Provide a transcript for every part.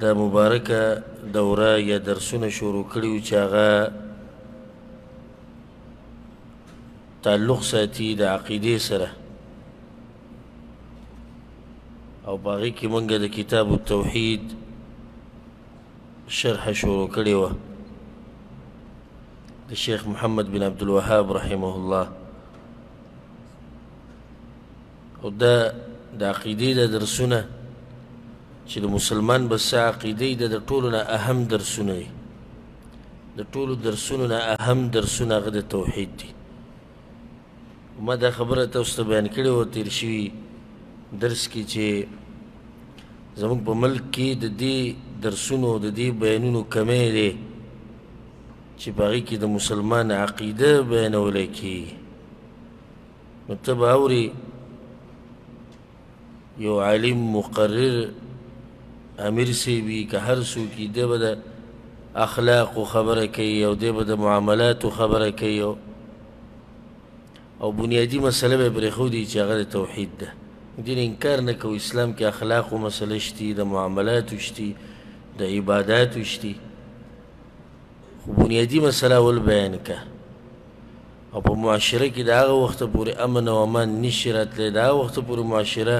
دا مبارکه دوره یا درسونه شروع کړي چې هغه تعلق ساتي د عقیدې سره او په هغې کې موږ د کتاب التوحید شرح شروع کړې وه د شیخ محمد بن عبدالوهاب رحمه الله او دا د عقیدې د درسونه چې د مسلمان به څه عقیده د د ټولو نه اهم درسونه دي د ټولو درسونو نه اهم درسونه هغه د توحید دي ما دا خبره تاسو ته بیان کړې وه تېر شوي درس کې چې زموږ په ملک کې د دې درسونو د دې بیانونو کمی دی چې په هغې کې د مسلمان عقیده بیانولی کېږي نو ته به اوري یو عالم مقرر امیر سی وي که هر څوک وي دی به د اخلاقو خبره کوي او دی به د معاملاتو خبره کوي او بنیادي مسله به یې پرېښودي چې هغه د توحید ده دین انکار نه کوو اسلام کې اخلاقو مسله شتي د معاملاتو شتي د عباداتو شتي خو بنیادي مسله ول بیان که او په معاشره کې د هغه وخت پورې امن او امان نشي راتلی د هغه وخت پورې معاشره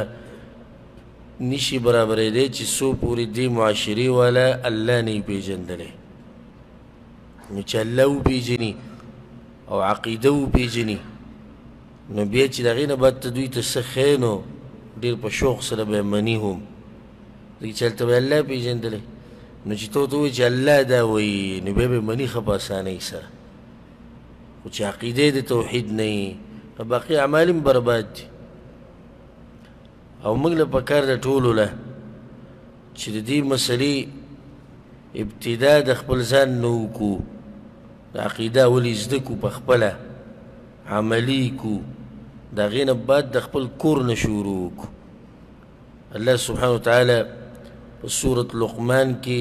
نشي برابرې دی چې سو پورې دی معاشري والا الله نه پیژندلې نو چې الله و پیژني او عقیده و پیژني نو بیا چې دغې نه بعد ته دوی ته څه ښی نو ډېر په شوق سره به مني هم ځکه چې هلته به الله پیژندلی نو چې ته ورته ووایې چې الله دا وایي نو بیا به مني ښه په اسانۍ سره خو چې عقیده د توحید نه وي نو باقي اعمال هم برباد دي او موږ له پکار د ټولو له چې د دې مسلې ابتدا د خپل ځان نه وکړو د عقیده ولې زده کو په خپله عملی کو د هغې نه بعد د خپل کور نه شروع وکړو الله سبحانه وتعالی په سورة لقمان کې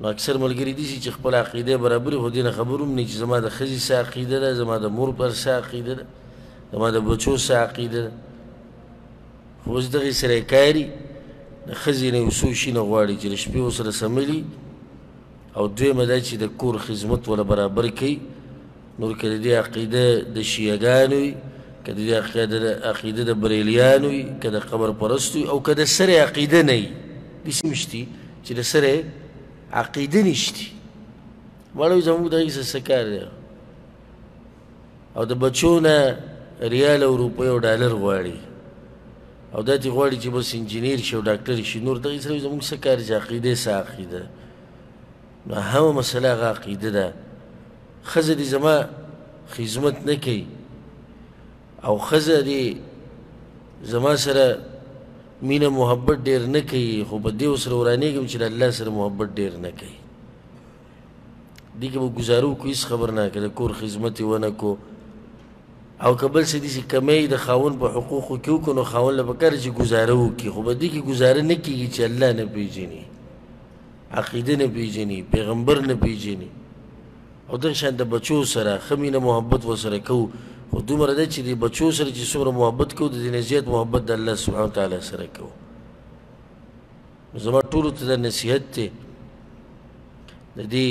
نو اکثر ملګري دي سي چې خپل عقیده برابري خو دینه خبر هم نه چې زما د خزي سه عقیده ده زما د مور پر سه عقیده ده زما د بچو سه عقیده ده خو اوس دغه سره کاری د خزي نه وسو شي نه غواړي چې شپې وسره سملی او دوی مده چې د کور خدمت ولا برابر کړي نور که د دې عقیده د شیعه ګانو وي که د دې عقیده د بریلیانو وي که د قبر پرستو وي او که د سره عقیده نه وي داسې هم شتي چې د سره عقیده نشتي واړه وي زموږ دغې څه څه کار دی او د بچو نه ریال او روپۍ او ډالر غواړي او دا چې غواړي چې بس انجینیر شي او ډاکټر شي نور دغې سره زموږ څه کار چې عقیده څه عقیده نو اهمه مسله هغه عقیده ده ښځه دې زما خدمت نه کوي او ښځه دې زما سره مینه محبت ډېر نه کوي خو په دې ورسره ورانېږم چې د الله سره محبت ډېر نه کوي دې کې به ګزارو کو هېڅ خبر نه که د کور خدمت یې ونه کو او که بل څه دي چې کمی د خاون په حقوقو کې وکړو نو خاون له پکار چې ګزاره وکړي خو په دې کې ګزاره نه کېږي چې الله نه پېژني عقیده نه پیژني پیغمبر نه پیژني او دغه شان د بچو سره ښه مینه محبت ورسره کوو خو دومره ده چې د بچو سره چې څومره محبت کوو د دې نه زیات محبت د الله سبحانه وتعالی سره کوو نو زما ټولو ته دا نصیحت دی د دې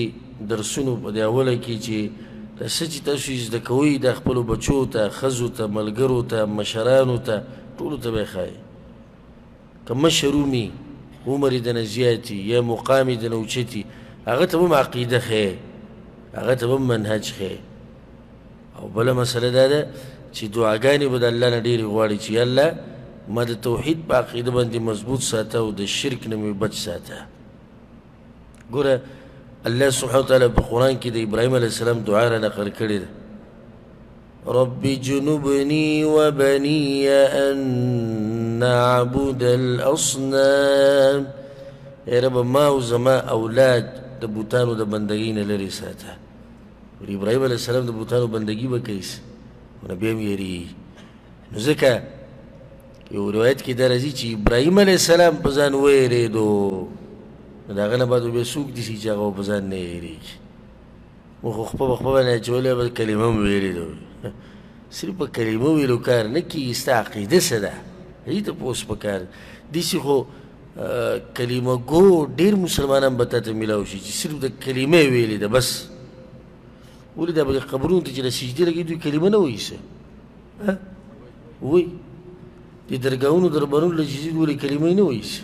درسونو په دې اوله کې چې دا څه چې تاسو یې زده کوئ دا خپلو بچو ته ښځو ته ملګرو ته مشرانو ته ټولو ته به یې ښایي که مشر ومي عمر یې دنه زیات وي یا مقام یې دنه اوچت وي هغه ته به هم عقیده ښیې هغه ته به هم منهج ښیې او بله مسله دا ده چې دعاګانې به د الله نه ډېرې غواړي چې الله ما د توحید په عقیده باندې مضبوط ساته او د شرک نه مې بچ ساته ګوره الله سبحانه وتعالی په قرآن کې د ابراهیم علیه السلام دعا را نقل کړې ده رب جنوبني وبني ان نعبد الاصنام ای رب ما او زما اولاد د بوتانو د بندګۍ نه لرې ساته ابراهیم علیه السلام د بوتانو بندګي به کوي نو بیا هم یېرېږي نو ځکه یو روایت کې دا راځي چې ابراهیم علیه السلام په ځان ویرېدو نو د هغه نه بعد بیا څوک دي چې هغه په ځان نه ویرېږي موږ خو خپله خپله باندې اچولی بس کلمه هم ویرېدو صرف په کلمه ویلو کار نه کېږي ستا عقیده څه ده هغې ته پوس په کار داسې خو کلمه ګو ډېر مسلمانان به تا ته میلاو شي چې صرف د کلمې ویلې ده بس ولې دا به د قبرونو ته چې د سجدې لګي دوی کلمه نه وایي څه وایي د درګاهونو دربارونو له جزید ولې کلمه نه وایي څه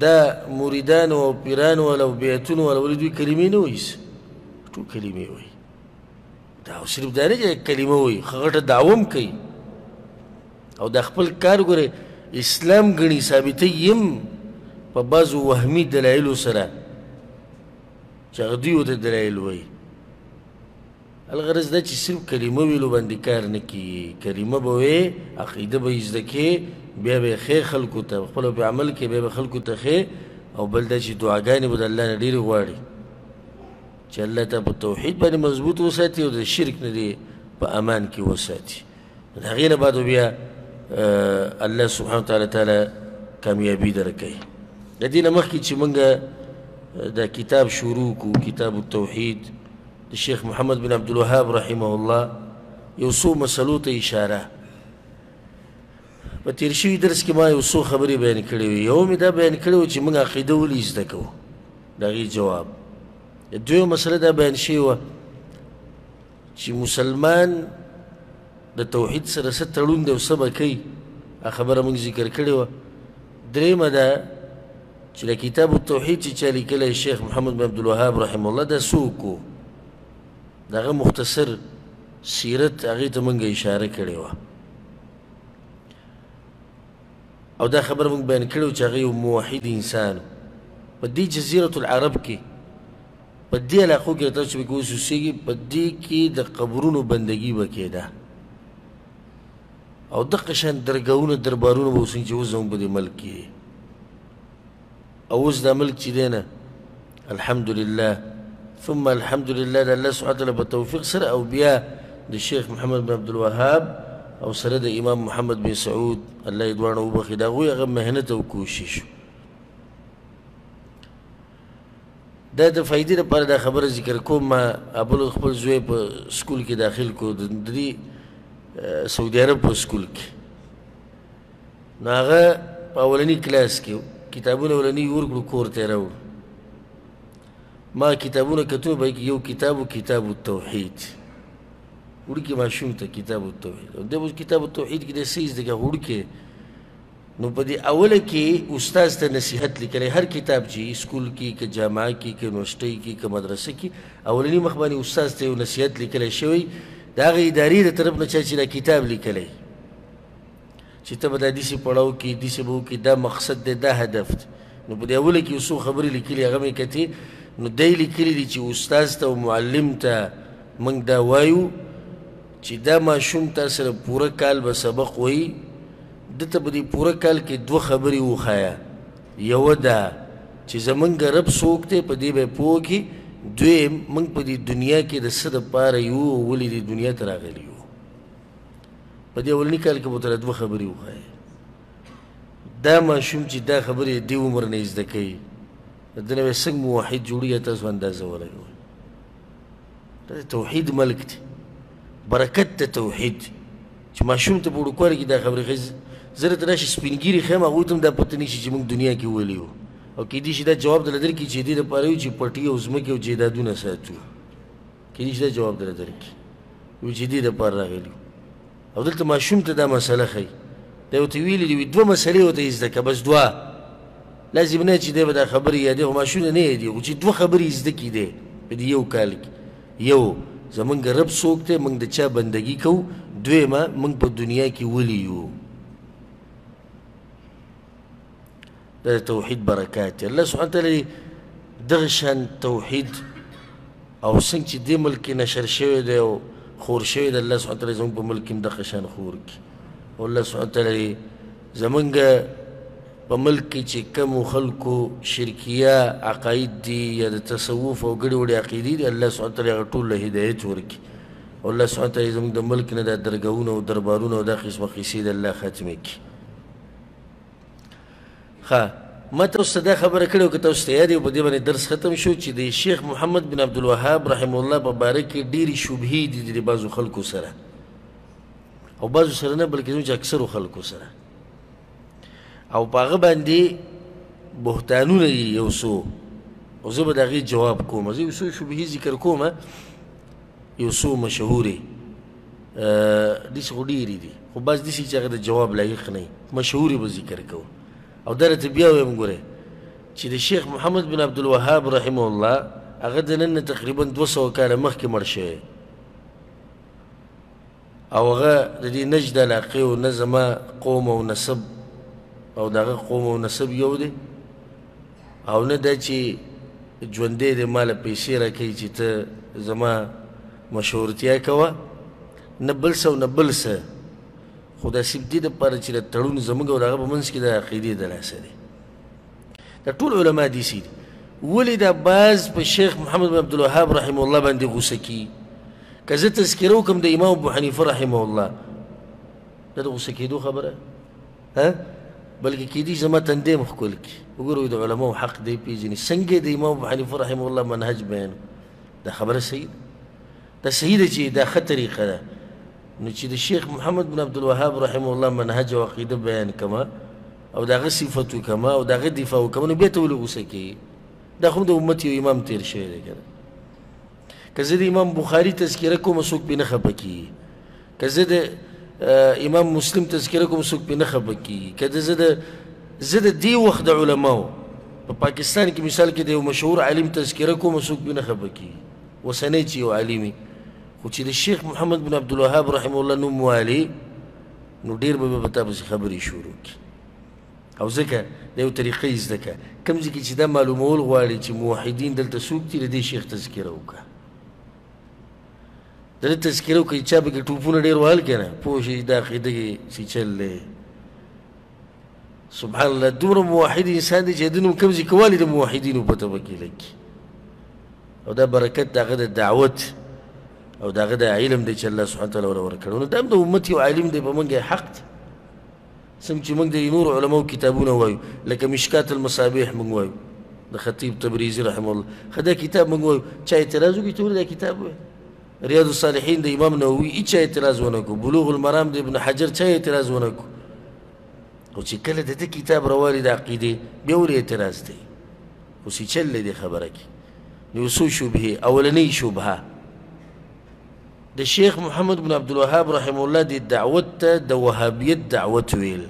دا مریدان او پیران ولا او بیعتون ولا ولې دوی کلمې نه وایي څه ټول کلمې وایي دا صرف دا نه چې کلمه وایي خغټه دعوم کوي او د خپل کار ګوره اسلام غني ثابتې يم په بعضو وهمي دلایلو سره چغدي او ته دلایل وایي الغرض دا چې صرف کلمه ویلو باندې کار نه کیږي کلمه به وې عقیده به زده کې بیا به خې خلکو ته خپل په عمل کې به خلکو ته خې او بل دا چې دعاګانې به د الله نه ډېرې غواړي چې الله ته په توحید باندې مضبوط وساتي او د شرک نه دی په امان کې وساتي هغې نه بعد بیا الله سبحانه تعالی تعالی کامیابی درکوي د دې نه مخکې چې موږ دا کتاب شروع کو کتاب التوحید د شیخ محمد بن عبد الوهاب رحمه الله یو څو مسلو ته اشاره په تیر شوي درس کې ما یو څو خبرې بیان کړې وي یو مې دا بیان کړې و چې موږ عقیده ولې زده کوو د هغې جواب دویمه مسله دا بیان شوې وه چې مسلمان د توحید سره څه تړون دی او څه به کوي هغه خبره موږ ذکر کړې وه درېیمه ده چې د کتاب التوحید چې چا لیکلی شیخ محمد بن عبدالوهاب رحم الله دا څوک و د هغه مختصر سیرت هغې ته موږ اشاره کړې وه او دا خبره موږ بیان کړې وه چې هغه یو موحد انسان و په دې جزیرة العرب کې په دې علاقو کې تاسو چې پکې اوس اوسېږي په دې کې د قبرونو بندګي به کېده او دقه شان درګاهونه دربارونه به اوسېږي چې اوس زموږ په دې ملک کې او اوس دا ملک چې دی نه الحمدلله ثم الحمدلله د الله سبحانه وتعالی په توفیق سره او بیا د شیخ محمد بن عبدالوهاب او سره د امام محمد بن سعود الله یې دواړه وبخښي د هغوی هغه محنت او کوشش دا د فائدې لپاره دا خبره ذکر کوم ما ابل خپل زوی په سکول کې داخل کو د دې سعودي عرب په سکول کې نو هغه په اولني کلاس کې کتابونه اولني ورکړو کور ته راوړو ما کتابونه کتو به کې یو کتاب کتاب التوحید وړکي ماشوم ته کتاب التوحید او د کتاب التوحید کې د سیز دغه وړکي نو په دې اوله کې استاد ته نصيحت لیکلی هر کتاب چې سکول کې که جامعه کې که یونیورسټۍ کې که مدرسه کې اولنی مخ باندې استاد ته یو نصيحت لیکلی شوی د هغې ادارې د طرف نه چا چې دا کتاب لیکلی چې ته به دا داسې پړاو کې داسې به وکړي دا مقصد دی دا هدف دی نو په دې اوله کې یو څو خبرې لیکلي هغه مې کتې نو دی لیکلي دي چې استاد ته او معلم ته موږ دا وایو چې دا ماشوم تا سره پوره کال به سبق وایي ده ته به دې پوره کال کې دوه خبرې وښایه یوه دا چې زمونږ رب څوک دی په دې به پوه کړي دویم موږ په دې دنیا کې د څه دپاره یو ولې دې دنیا ته راغلي یو په دې اولني کال کې به ورته دوه خبرې وښایې دا ماشوم چې دا خبرې د دې عمر نه زده کوي د ده نه به څنګه موحد جوړېږي تاسو اندازه ولګوئ دا د توحید ملک دی برکت د توحید چې ماشوم ته په وړوکوالي کې دا خبرې ښایي زه درته راشي سپینګیري ښیم هغوی ته هم دا پته نه شي چې موږ دنیا کې ویلي یو او کېدای شي دا جواب درله درکړي چې دې دپاره یو چې پټي او ځمکې او جیدادونه ساتو کېدای شي دا جواب در درکړي وایي چې دې دپاره راغلي یو او دلته ماشوم ته دا مسله ښیي دی ورته ویلي دي وي دوه مسلې ورته یې زده کړه بس دوه لازم نه چې دی به دا خبرې یادې خو ماشوم نه یادې خو چې دوه خبرې یې زده کړي دی په دې یو کال کې یو زمونږ رب څوک دی مونږ د چا بندګي کوو دویمه مونږ په دنیا کې ولي یو دا د توحید برکات دی الله سبحانه تعالی دغه شان توحید او څنګه چې دې ملک کې نشر شوی دی او خور شوی دی الله سبحانه تعالی زموږ په ملک کې دغه شان خور کړي او الله سبحانه تعالی زمونږ په ملک کې چې کم خلکو شرکیه عقاید دي یا د تصوف او ګډې وړې عقیدې دي الله سبحانه تعالی هغه ټول له هدایت ورکړي او الله سبحانه تعالی زموږ د ملک نه دا درګاهونه او دربارونه او دا قسمه قصې د الله ختمې کړي ښه ما ته اوس دا خبره کړې که تاسو ته یاد یو په دې باندې درس ختم شو چې د شیخ محمد بن عبدالوهاب رحم الله په باره کې ډېرې شبهې دي د بعضو خلکو سره او بعضو سره نه بلکې زموږ اکثرو خلکو سره او په هغه باندې بهتانونه دي یو څو او زه به د هغې جواب کوم زه یو څو شبهې ذکر کوم یو څو مشهورې داسې خو ډېرې دي خو بس داسې چې هغه د جواب لایق نه وي مشهورې به ذکر کوو او دا راته بیا وایم ګورئ چې د شیخ محمد بن عبدالوهاب رحمه الله هغه د نن نه تقریبا دوه سوه کاله مخکې مړ شوی او هغه د دې نجد علاقې او نه زما قوم او نسب او دغه قوم او نسب یو دی او نه دا چې ژوندی دی ما له پیسې راکوي چې ته زما مشورتيا کوه نه بل څه او نه بل څه خو دا سیب دې دپاره چې دا تړون زموږ او د هغه په منځ کې د عقیدې د لاسه دی دا ټول علما دي سي دي ولې دا باز په شیخ محمد بن عبدالوهاب رحم الله باندې غوسه کی که زه تذکره وکړم د امام ابو حنیفه رحمه الله دا د غوسه کېدو خبره ها بلکې کېدی زما تندې مخ کول کی وګورئ د علماو حق دی پیژني څنګه د امام ابو حنیفه رحمه الله منهج بیان دا خبره صحیح ده دا صحیح ده چې دا ښه طریقه ده نو چې د شیخ محمد بن عبدالوهاب رحمه الله منهج او عقیده بیان کما او دغه صفت وکما او دغه دفاع وکما نو بیا ته ولې غوسه کېږي دا خو د امت یو امام تیر شوی دی که که زه د امام بخاري تذکره کوم څوک پې نه خفه کېږي که زه د امام مسلم تذکره کوم څوک پې نه خبر کېږي که د زه د زه د دې وخت د علماو په پاکستان کې مثال کې د یو مشهور عالم تذکره کوم څوک پې نه خبر کېږي اوسنی چې یو عالمي خو چې د شیخ محمد بن عبدالوهاب رحم الله نوم والي نو ډېر به به تا پسې خبرې شروع کړي او ځکه د یو طریقې زده کړه کوم ځای کې چې دا معلومول غواړي چې موحدین دلته څوک دي د دې شیخ تذکره وکړه دغه تذکره کوي چا به کې ټوپونه ډیر وهل کنه پوه شي دا عقیده کې څه چل دی سبحان الله دومره موحد انسان دی چې د نوم کوم ځای کوالي د موحدینو پته پکې لګي او دا برکت د هغه د دعوت او د هغه د علم دی چې الله سبحانه وتعالی ورکړو نو دا د امت یو عالم دی په موږ حق دی څنګه چې موږ د نورو علماوو کتابونه وایو لکه مشکات المصابیح موږ وایو د خطیب تبریزی رحم الله خدا کتاب موږ وایو چا اعتراض وکړي ته دا کتاب وایي ریاض الصالحین د امام نووي هیڅ اعتراض ونه کو بلوغ المرام د ابن حجر چا اعتراض ونه کو او چې کله د دې کتاب راوالي د عقیده بیا ولې اعتراض دی اوس یې چل دی خبره کې نو څو شبهې اولنۍ شبهه د شیخ محمد بن عبدالوهاب رحم الله د دعوت ته د وهابیت دعوت ویل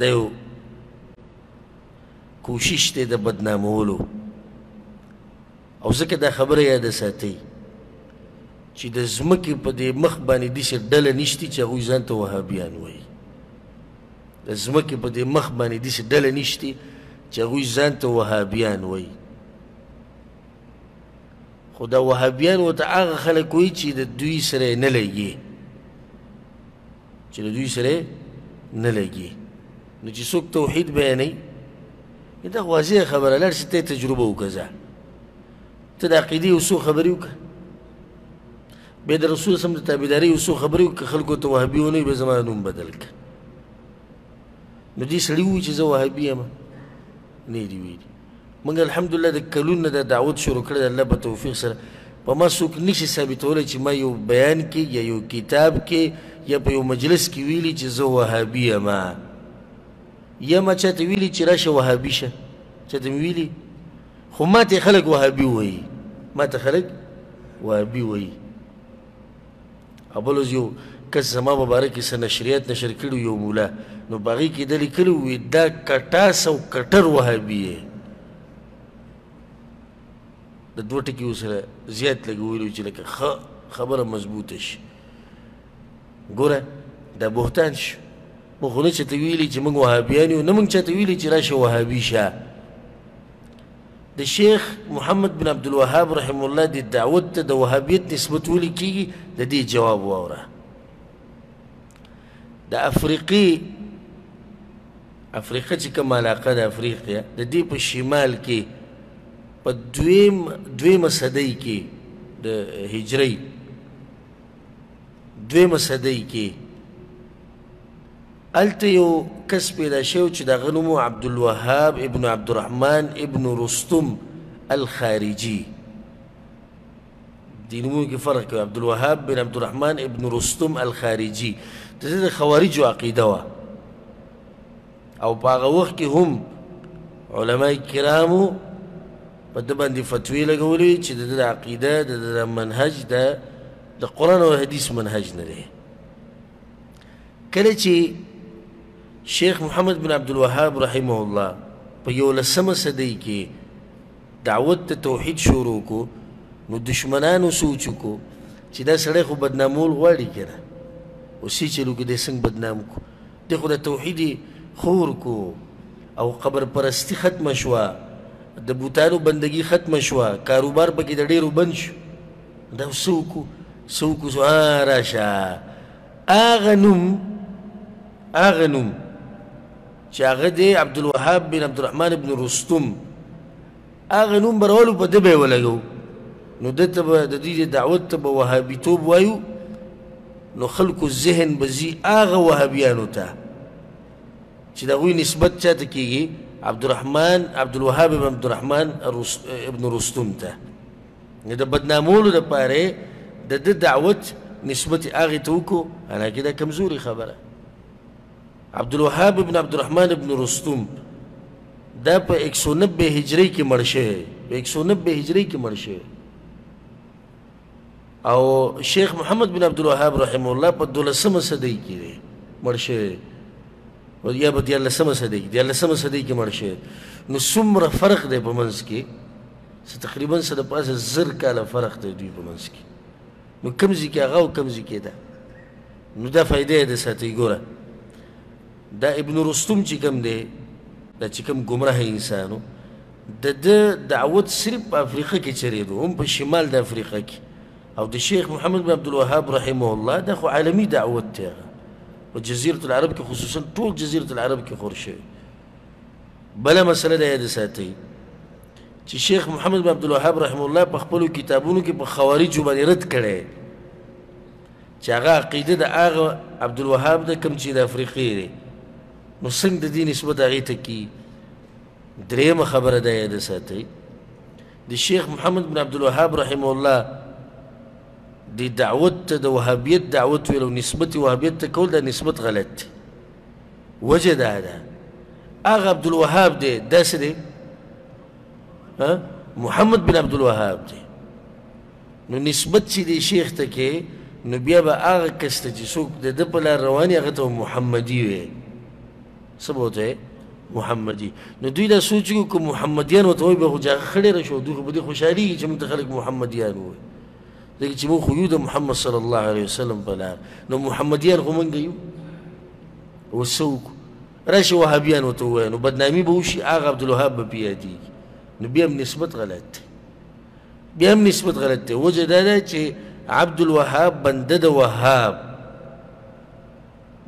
د یو کوشش دی د بدنامولو او ځکه دا خبره یاده ساتئ چې د ځمکې په دې مخ باندې داسې ډله نشته چې هغوی ځان ته وهابیان وایي د ځمکې په دې مخ باندې داسې ډله نشته چې هغوی ځان ته وهابیان وایي خو دا وهابیان ورته هغه خلک وایي چې د دوی سره نه لګي چې د دوی سره نه لګي نو چې څوک توحید بیانوي دا واضح خبره لر چې ته تجربه وکړه ته د عقیدې یو څو خبرې وکړه بیا د رسول سم د تابعداري یو څو خبرې وکړه خلکو ته وهابي ونه به زما نوم بدل کړه نو دې سړي وویل چې زه وهابي یم نه دی ویلي موږ الحمدلله د کلونو د دعوت شروع کړی د الله په توفیق سره په ما څوک نشي ثابتولی چې ما یو بیان کې یا یو کتاب کې یا په یو مجلس کې ویلي چې زه وهابي یم یا ما چاته ویلي چې راشه وهابي شه چاته مې ویلي خو ما ته خلک وهابي وایي ما ته خلک وهابي وایي ابولز يو کس زما مبارک کي څه نشريات نشر کړي يو مولا نو باغي کې دلی کړي وي دا کټاس او کټر وهابي د دوه ټکي سره زیات لګولو چې لکه خ خبره مضبوطه شي ګوره دا بهتان شي مو خو نه چته ویلي چې موږ وهابیان یو نه موږ چته ویلي چې راشه وهابي شه د شیخ محمد بن عبدالوهاب رحمه الله دې دعوت ته د وهابیت نسبت ولې کېږي؟ د دې جواب واوره. د افریقې افریقه چې کومه علاقه ده افریقیا د دې په شمال کې په دویم دویمه صدۍ کې د هجرۍ دویمه صدۍ کې هلته یو کس پیدا شوی چې د هغه نوم عبدالوهاب ابن عبدالرحمن ابن رستم الخارجي دې نومونو کې فرق کوي عبدالوهاب بن عبدالرحمن ابن رستم الخارجي د دې د خوارجو عقیده وه او په هغه وخت کې هم علما کرامو په ده باندې فتوی لګولې چې د ده عقیده د ده منهج د د قران او حدیث منهج نه دی کله چې شیخ محمد بن عبد الوهاب رحمه الله په یو لسمه صدۍ کې دعوت ته توحید شروع کو نو دشمنانو سوچ کو چې دا سړی خو بدنامول غواړي کنه اوسې چې لوګي د څنګه بدنام کو د خو د توحید خور کو او قبر پرستی ختم شوه د بوتانو بندگی ختم شوه کاروبار پکې د ډیرو بند شو دا سوکو سوکو سو راشه هغه نوم هغه نوم چې هغه دی عبدالوهاب بن عبدالرحمن بن رستم هغه نوم برولو په ده به یې ولګو نو ده ته به د دوی د دعوت ته به وهابیتوب وایو نو خلکو ذهن به ځي هغه وهابیانو ته چې د هغوی نسبت چا ته کېږي عبدالرحمن عبدالوهاب بن عبدالرحمن ابن رستم ته نو د بدنامولو دپاره د ده دعوت نسبت هغې ته وکړو حالانکې دا کمزورې خبره عبدالوهاب ابن عبدالرحمن ابن رستم دا په 190 هجری کې مړ شوی په 190 هجری کې مړ شوی او شیخ محمد بن عبدالوهاب رحم الله په دولسمه صدۍ کې دی مړ شوی او یا په دیارلسمه صدۍ کې دیارلسمه صدۍ کې مړ شوی نو څومره فرق دی په منځ کې څه تقریبا څه د پاسه زر کاله فرق دی دوی په منځ کې نو کوم ځای کې هغه او کوم ځای کې ده نو دا فایده یې د ساتي ګوره دا ابن رستم چې کوم دی دا چې کوم ګمراه انسانو د د دعوت صرف په افریقا کې چریدو هم په شمال د افریقا کې او د شیخ محمد بن عبد الوهاب رحمه الله دا خو عالمي دعوت دی په جزیره العرب کې خصوصا ټول جزیره العرب کې خور شوی بله مسله دا یاد ساتئ چې شیخ محمد بن عبد الوهاب رحم الله په خپل کتابونو کې په خوارج باندې رد کړي چې هغه عقیده د هغه عبد الوهاب د کم چې د افریقې دی نو څنګه د دې نسبت هغه ته کی درېمه خبره ده یاد ساتئ د شیخ محمد بن عبد الوهاب رحم الله د دعوت ته د وهابیت دعوت ویلو نسبت وهابیت ته کول د نسبت غلط دی وجه دا ده هغه عبدالوهاب دی داسې دی محمد بن عبدالوهاب دی نو نسبت چې دی شیخ ته کې نو بیا به هغه کس ته چې څوک د ده په لار روان وي هغه ته محمدي وی څه به ورته محمدي نو دوی دا سوچ وکړو که محمدیان ورته وایي به خو جاغه خړېره شو دوی خو به دې خوشحالېږي چې موږ ته خلک محمدیان ووایي ځکه چې موږ خو یو د محمد صلی الله علیه وسلم په لار نو محمدیان خو موږ یو او څه وکړو راشي وهابیان ورته ووایه نو بدنامي به وشي هغه عبدالوهاب به پرې یادېږي نو بیا هم نسبت غلط دی بیا هم نسبت غلط دی وجه دا ده چې عبدالوهاب بنده د وهاب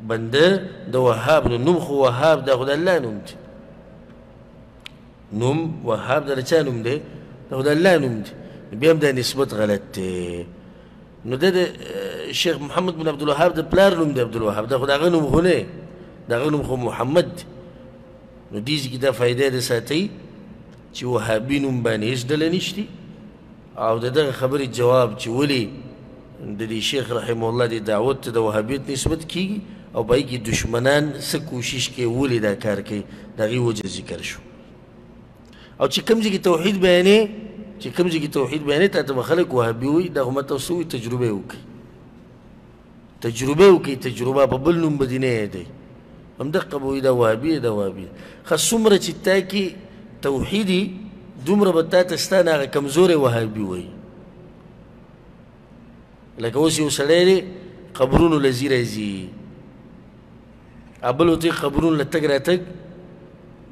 بنده د وهاب نو نوم خو وهاب دا خو د الله نوم دی نوم وهاب دا د چا نوم دی دا د الله نوم دی بیا هم دا نسبت غلط دی نو د شیخ محمد بن عبد الوهاب د پلار نوم دی عبد الوهاب دا خو دغه نوم خو نه دغه نوم خو محمد دی نو دې ځکه دا فائدې ده ساتي چې وهابي نوم باندې هیڅ ډله نشتی او د دغه خبرې جواب چې ولې د دې شیخ رحمه الله د دعوت ته د وهابیت نسبت کیږي او په هغې کې دشمنان څه کوشش کوي ولې دا کار کوي د هغې وجه ذکر شو او چې کوم ځای کې توحید بیانې چې کوم ځای کې توحید بیانې تا ته به خلک وهابي وایي دا خو ما ته څه وایي تجربه یې وکړي تجربه وکي تجربه په بل نوم بدی نه یادي هم دقه به دا وهابي دا وهابي خو څومره چې تا کې توحیدي دومره به تا ته ستا نه هغه کمزوری وهابي وایي لکه اوس یو سړی دی قبرونو له ځي راځي ابلو ته قبرونو له تګ راتګ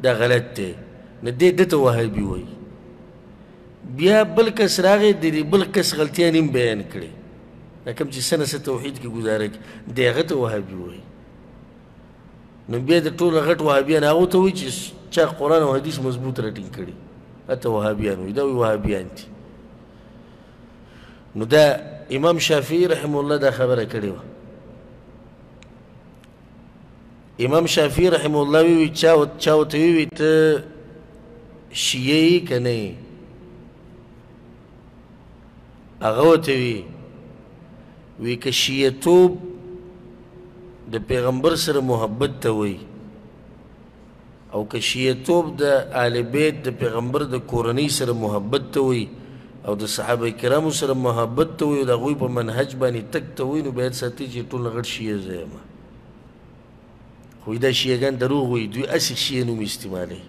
دا غلط دی نو دې ده ته وهابي وایي بیا بل کس راغی د دې بل کس غلطیان هم بیان کړي دا کوم چې سنه سه توحید کې گزاره کی دی هغه ته وهابي وایي نو بیا د ټولو غټ وهابیان هغه ته وایي چې چا قرآن او حدیث مضبوط راټینګ کړي اته وهابیان وایي دا وایي وهابیان دي نو دا امام شافعي رحم الله دا خبره کړې وه امام شافعي رحم الله وی چا چا ته وی ته شیعي کنه هغه ته وی وی که شیعتوب د پیغمبر سره محبت ته وی او که شیعتوب د آل بیت د پیغمبر د کورنۍ سره محبت ته وی او د صحابه کرامو سره محبت ته وی او د غوی په منهج باندې تک ته وی نو باید ساتي چې ټول غړ شیعه زما خو دا شیعګان دروغ وي دوی اسی شیعه نوم استعمالوي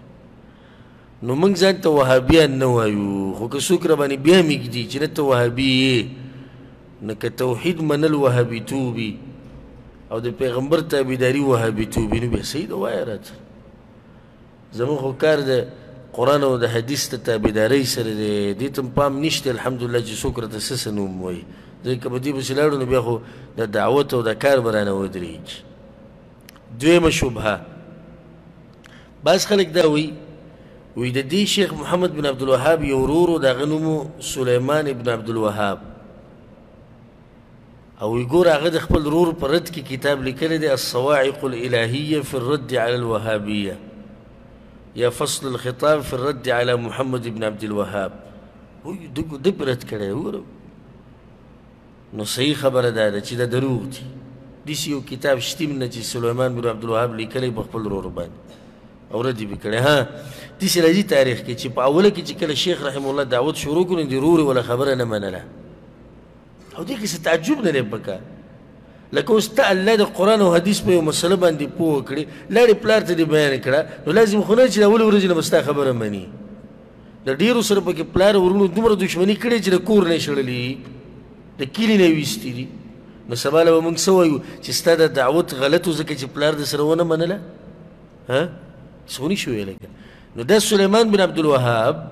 نو موږ ځان ته وهابیان نه وایو خو که څوک را باندې بیا میږدي چې نه ته وهابي یې نو که توحید منل وهابیتوب وي او د پیغمبر تابعداري وهابیتوب وي نو بیا صحیح ده وایه راته زموږ خو کار د قرآن او د حدیث ته تابعدارۍ سره دی دې ته پام نشته الحمدلله چې څوک راته څه څه نه وموایي ځکه که په دې پسې لاړو نو بیا خو د دعوت او د کار به رانه ودرېږي دویمه شبهه بعض خلک دا وایي وی د دې شیخ محمد بن عبدالوهاب یو ورور د غنومو سلیمان ابن عبدالوهاب او وی ګور هغه د خپل رور پر رد کې کتاب لیکلی دی الصواعق الالهیه فی الرد علی الوهابیه یا فصل الخطاب فی الرد علی محمد ابن عبد الوهاب دغه د پر رد کړي وره نو صحیح خبره ده چې دا دروغ دي د یو کتاب شتیم نه چې سليمان بن عبد الوهاب لیکلی په خپل رور باندې او ردی وکړي ها د سې راځي تاریخ کې چې په اوله کې چې کله شیخ رحم الله دعوت شروع کړو د رور ولا خبره نه منله او دې کې څه تعجب نه دی پکار لکه اوس ته الله د قرآن او حدیث په یو مسله باندې پوه کړې لاړې پلار ته دې بیان کړه نو لازم خو نه چې د اولې ورځې نه به ستا خبره مني د ډېرو سره پکې پلار ورونو دومره دښمني کړې چې د کور نه یې شړلي د کلي نه یې ویستي دي نو سبا له به مونږ څه وایو چې ستا د دعوت غلط و ځکه چې پلار د سره ونه منله ها څه ونشو ویلی که نو د سليمان بن عبدالوهاب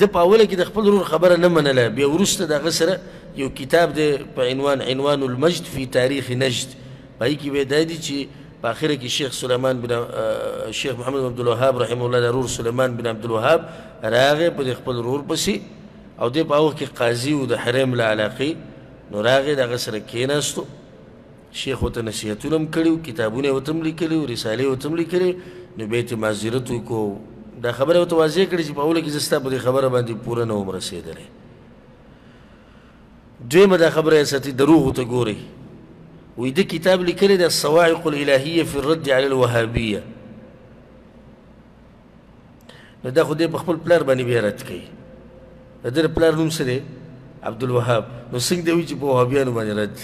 د په اوله کې د خپل ورور خبره نه منله بیا وروسته د هغه سره یو کتاب دی په عنوان عنوان المجد فی تاریخ نجد په هغې کې به یې دا دي چې په اخر کې شیخ سليمان بن شیخ محمد بن عبدالوهاب رحم الله د رور سليمان بن عبدالوهاب راغې په خپل رور پسې او د په وخت کې قاضي او د حرم له علاقې نو راغې دغه سره کېناستو شیخ ورته نصیحتونه هم کړي وو، کتابونه یې ورته هم لیکلي وو، رسالې یې ورته هم لیکلې، نو بیا یې ترې معذرت وکړو او دا خبره یې ورته واضح کړې چې په اوله کې زه ستا په دې خبره باندې پوره نه وم رسېدلی. دویمه دا خبره یې ساتي، دروغو ته ګورئ. وایي ده کتاب لیکلی دی، الصواعق الالهیه فی الرد علی الوهابیه. نو دا خو دې په خپل پلار باندې بیارت کوي د دې پلار نوم څه دی عبدالوهاب نو څنګه دی وی چې په وهابیانو باندې رد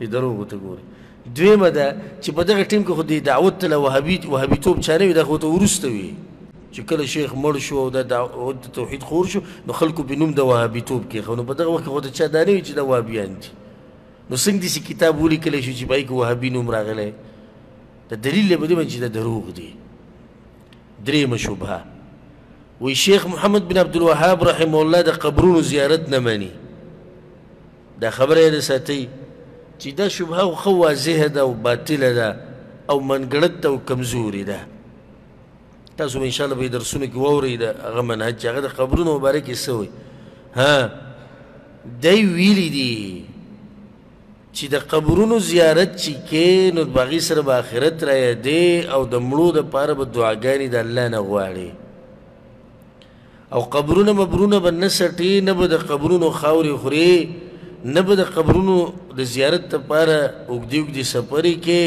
دی دروغ ته ګوري دویمه ده چې په دغه ټیم کې خو د دعوت له وهابي وهابيتوب چاره وي دا خو ته ورسته وي چې کله شیخ مړ شو او د دعوت توحید خور شو نو خلکو په نوم د وهابيتوب کې خو نو په دغه وخت خو ته چا دانه چې دا وهابیان دي نو څنګه دې کتاب ولیکل شو چې پای کې وهابي نوم راغلی د دلیل یې په دې باندې چې دا دروغ دي درېیمه شبهه وی شیخ محمد بن عبدالوهاب رحمه الله د قبرونو زیارت نه مني دا خبره یې ساتي چې دا شبهه خو ښه واضحه ده او باطله ده او منګړت ده او کمزورې ده تاسو به انشاءالله به یې درسونو کې واورئ د هغه منهج چې هغه د قبرونو مبارک یې څه وایي ها دی ویلي دي چی د قبرونو زیارت چی کی نو په هغی سره به اخرت را یادی او د مړو د پاره به دعاګانی د الله نه غواړی او قبرونه مبرونه به نه سټی نه به د قبرونو خاوری خوری نه به د قبرونو د زیارت لپاره اوږدې اوږدې سفرې کې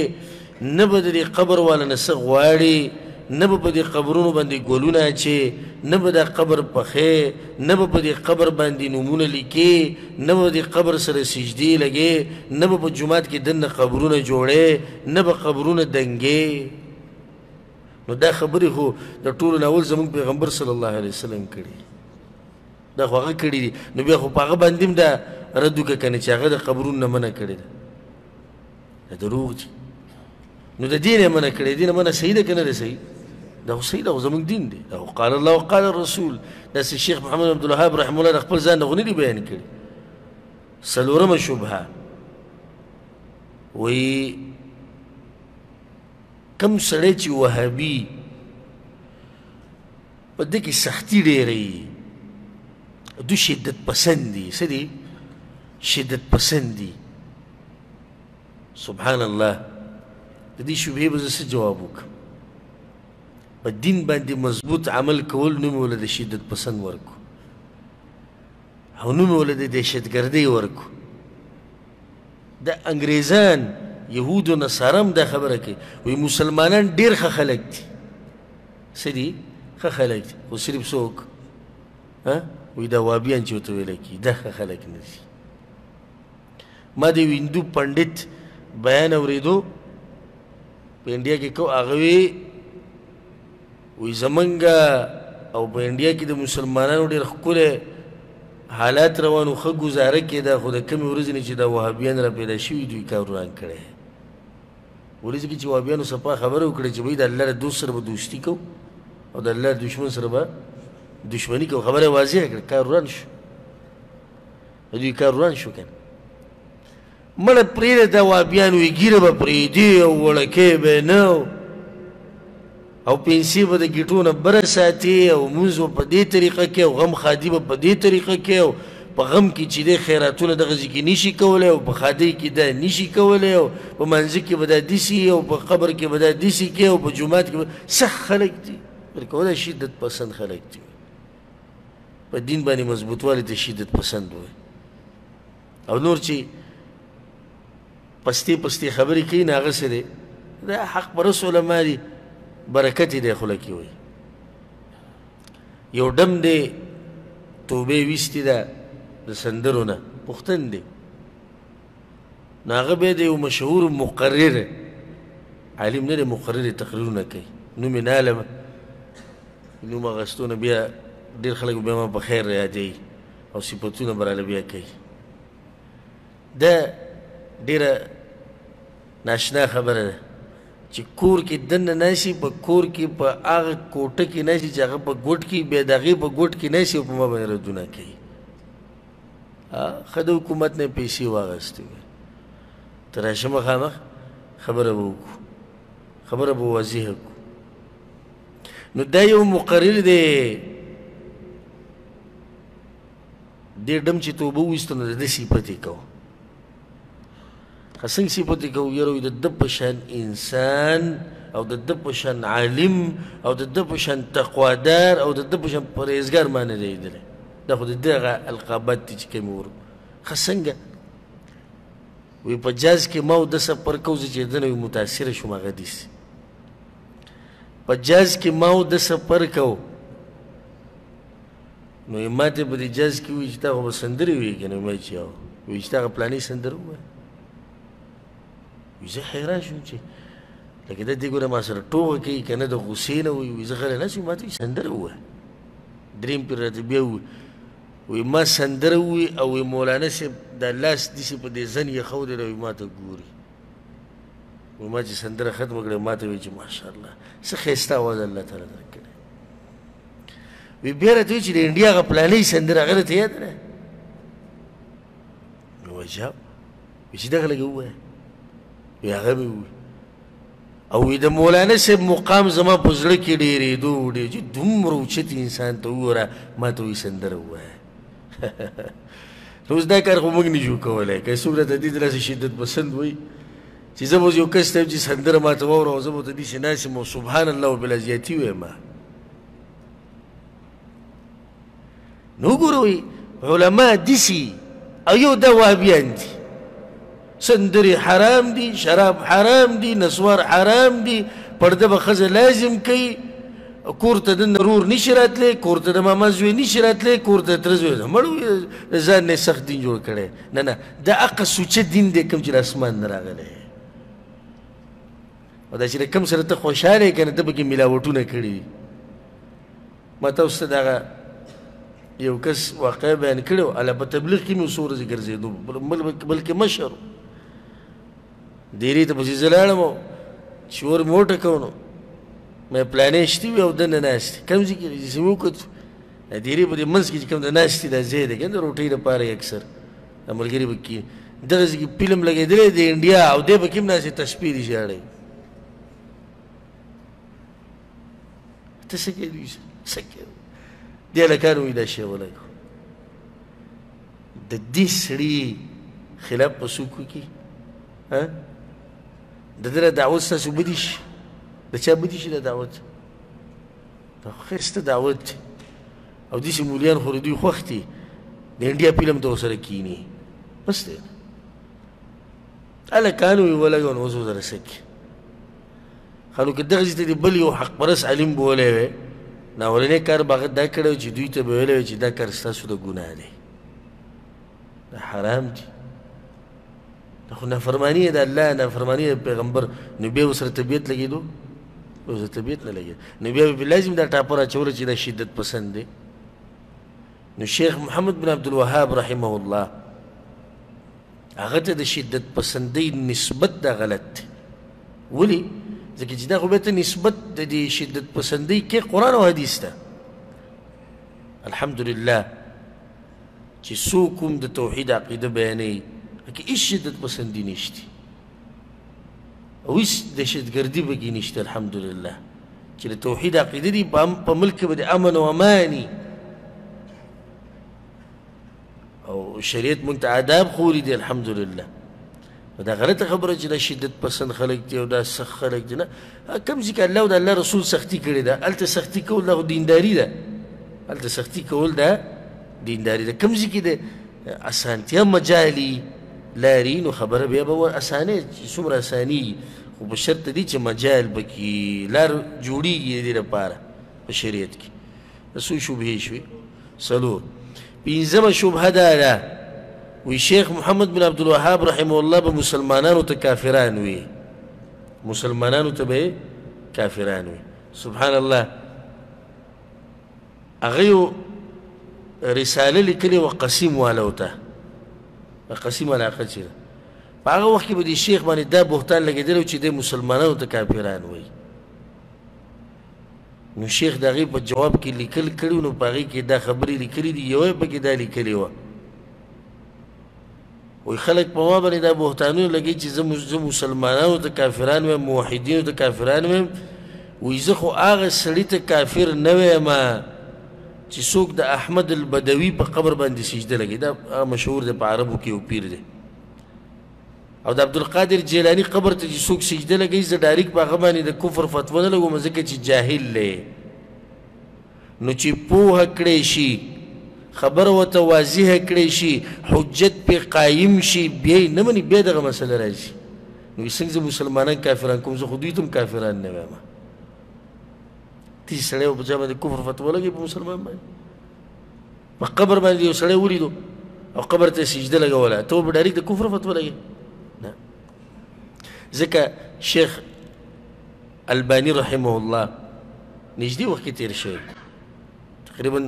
نه به د دې قبر والا نه څه غواړي، نه به په دې قبرونو باندې ګلونه اچې، نه به دا قبر پخې، نه به په دې قبر باندې نومونه لیکې، نه به دې قبر سره سجدې لګې، نه به په جومات کې دننه قبرونه جوړې، نه به قبرونه دنګې. نو دا خبرې خو د ټولو نه اول زموږ پیغمبر صلی الله علیه وسلم کړي دي. دا خو هغه کړي دي، نو بیا خو په هغه باندې هم دا رد وکړه کنه چې هغه د قبرونو نه منع کړې ده. دروغ دي نو د دین منه کړی دین منه صحیح ده کنه ده صحیح دا صحیح ده زموږ دین دی دا قال الله وقال الرسول دا شیخ محمد عبد الوهاب رحم الله خپل ځان غونې دی بیان کړي سلورمه شبهه وی کم سړی چې وهابي په دې کې سختي ډېره وي دوی شدت پسند دي څه دي شدت پسند دي سبحان الله د دې شبهې به زه څه جواب وکړم په دین باندې مضبوط عمل کول نوم یې ولې د شدت پسند ورکو او نوم یې ولې د دهشتګردۍ ورکو د انګریزان یهود و نصارم دا خبره کوي وایي مسلمانان ډېر ښه خلک دي سدي خه خلک دي خو صرف څوک وي دا وابیان چې ورته ویل کېږي دا ښه خلک نه دي ما د هندو پنډت بیان اورېدو په انډیا کې کو هغه وی وی زمونږ او په انډیا کې د مسلمانانو ډېر ښکلی حالات روانو ښه ګزاره کېده خو د کمې ورځې نه چې دا وهابیان را پیدا شوي دوی کار وران کړی ورځ کې چې وابیانو سپا خبره وکړه چې وای د الله له دوست سره به دوستي کو او د الله دشمن سره به دشمني کو خبره واضح کړه کار وران شو دوی کار وران شو کنه مړه پرېږده د وابیانو یې ګیره به پرېږدي او وړکې به نه او پنسې به د ګيټو نه بره ساتې او لمونځ به په دې طريقه کوې او غم ښادي به په دې طريقه کوې او په غم کې چې دی خيراتونه دغه ځای کې نه شي کولی او په ښادۍ کې دا نه شي کولی او په مانځه کې به دا داسې يې او په قبر کې به دا داسې کوې او په جومات کې به سخت خلک دي بلکې او دا شدت پسند خلک دي په دين باندې مضبوطوالي ته شدت پسند وایي او نور چې پستی پستی خبرې کوي نه هغه څه دی دا حق پرس علما دي برکت یې دی خوله کې وایي یو ډم دی توبه ویستې ده د سندرو نه پښتن دی نو هغه به د یو مشهور مقرر عالم نه دی مقرر تقریرونه کوي نوم یې نه علم نوم اخیستونه بیا ډېر خلک بیا ما په خیر یادوي او صفتونه به راله بیا کوي دا ډېره ناشنا خبره ده چې کور کې دننه ناشي په کور کې په هغه کوټه کې ناشي چې هغه په ګوټ کې بیا د هغې په ګوټ کې ناشي او په ما باندې ردونه کوي ښه د حکومت نه پیسې واغستې وې ته راشه مخامخ خبره به وکړو خبره به واضحه کړو نو دا یو مقرر دی د ډم چې توبه وست نه د صفت کو خسنګ صفت کو یره د د پشان انسان او د د پشان عالم او د د پشان تقوادار او د د پشان پرهیزګار معنی دی دل دا خو دغه القابات چې کوم ور خسنګ وی په جاز کی ماو دسه پر کوزه چی دنه وی متاثر شوم هغه دیس په جاز کی ماو دسه پر کو نو ماته په دې جاز کی وی چې تا خو سندري وی کنه مې چې او وی چې تا پلاني سندرو وی وی زه حیران شوم چې لکه د دې ګوره ما سره ټوغه کوي که نه د غوسې نه وي زه غلی ناست یم ما ته سندره ووایه دریم پیر راته بیا ووایي وي ما سندره ووي او وي مولانا صاحب دا لاس دسي په دې زن يخودی ده وي ماته ګوري وي ما چې سندره ختمه کړه ماته وي چې ماشاءالله څه ښایسته اواز الله تعالی درکړی وی بیا راته وی چې د انډیا هغه پلانۍ سندره هغه درته یاده ده نو عجب وی چې دغه لږه ووایه وی هغه مې ووی او د مولانا صاحب مقام زما په زړه کې ډېرېدو ډېر چې دومره اوچت انسان ته وګوره ما ته وایي سندره ووایه نو اوس دا کار خو موږ نه شو کولی که څوک راته دې ته داسې شدت پسند وایي چې زه به یو کس ته چې سندره ما ته واوره او زه به ورته داسې ناست یم او سبحان الله وبلا زیاتي وایم نو ګوروي علما دسی ایو دا وهابیان دي سندري حرام دي شراب حرام دي نسوار حرام دي پرده به خزه لازم کوي کور ته د نرور نشي راتلی کور ته د ماما زوی نشي راتلی کور ته تر زوی مړو ځان نه سخت دین جوړ کړي نه نه دا اقا سوچه دین دی کوم چې اسمان نه راغلی او دا چې کوم سره ته خوشاله کنه ته به کې ملاوټونه کړی ما تاسو ته دغه یو کس واقع بیان کړو اله په تبلیغ کې مې سور ذکر زیدو بلکې مشر دیری ته پسې زلالم چې ور موټه کونو مې پلانې شتي او دنه ناشتي کم ځي کې چې وکړ دیری په دې منځ کې کوم د ناشتي د زید کې د روټي لپاره اکثر د ملګری بکی دغه ځکه فلم لګېدل د انډیا او د بکیم ناشې تشبیه دي شاړي ته څه کوي څه کوي دې لکه وی دا شی ولګو د دې سړي خلاف په څوک کې ها د دې دعوت ستاسو بدی شي د چا بدی شي د دعوت دا خسته دعوت او دې سیمولیان خو دوی خوختي د انډیا فلم ته سره کینی بس دی هلکانو یې ولګو نو اوس به سره څه کړي ښه نو که دغسې ته دې بل یو حق پرست عالم بولی وی نو اولنی کار به هغه دا کړی چې دوی ته به ویلی وی چې دا کار ستاسو د ګناه دی دا حرام دی دا خو نافرماني ده الله نافرماني ده پیغمبر نو بیا ورسره طبیعت لګېدو ورسره طبیعت نه لګېد نو بیا به لازم دا ټاپر اچوله چې دا شدت پسند دی نو شیخ محمد بن عبدالوهاب رحمه الله هغه ته د شدت پسندۍ نسبت دا غلط دی ولې ځکه چې دا خو به ته نسبت د دې شدت پسندۍ کې قرآن او حدیث ته الحمدلله چې څوک هم د توحید عقیده بیانوي کې هیڅ شدت پسندي نشته او هیڅ دهشتګردي پکې نشته الحمدلله چې د توحید عقیده دي په ملک کې به د امن او اماني او شریعت مونږ ته آداب خوري دي الحمدلله دا غلطه خبره چې دا شدت پسند خلک دي او دا سخت خلک دي نه کم ځکه الله او د الله رسول سختی کړې ده هلته سختی کول دا دینداري ده هلته سختی کول دا دینداري ده کم ځکه د اسانتیا مجالي لاري نو خبره بیا به اسانه څومره اساني خو په شرط دي چې مجال پکې لار جوړیږي دې لپاره په شریعت کې څو شوبهې شوي څلور پنځمه شبهه دا ده وي شیخ محمد بن عبدالوهاب رحمه الله به مسلمانانو ته کافران وي مسلمانانو ته به کافران وي سبحان الله هغه یو رساله لیکلې وه قسیم والو ته د قسیم علاقه چې ده په هغه وخت کې به د شیخ باندې دا بهتان لګېدلی چې د مسلمانانو ته کافران وایي نو شیخ دغه په جواب کې لیکل کړي نو پاره کې دا خبرې لیکلې دي یو په کې دا لیکلې و وي خلک په ما باندې دا بهتانونه لګي چې زه مسلمانانو ته کافران وایم موحدینو ته کافران وایم وي زه خو هغه سړی ته کافر نه وایم چې څوک د احمد البدوي په قبر باندې سجده لګي دا مشهور دی په عربو کې او پیر دی او د عبدالقادر جیلانی قبر ته چې څوک سجده لګوي زه ډایرک په هغه باندې د کفر فتوا نه لګوم ځکه چې جاهل دی نو چې پوهه کړی شي خبره ورته واضحه کړی شي حجت پې قایم شي بیا یې نه مني بیا دغه مسله راځي نو څنګه زه مسلمانان کافران کوم زه خو دوی ته هم کافران نه وایم تی سړی په چا باندې کفر فتوا لګوي په مسلمان باندې په قبر باندې یو سړی ولیدو او قبر ته سجده لګوله ته به ډایرک د کفر فتوا لګي نه ځکه شیخ البانی رحمه الله نږدې وخت کې تیر شوی تقریبا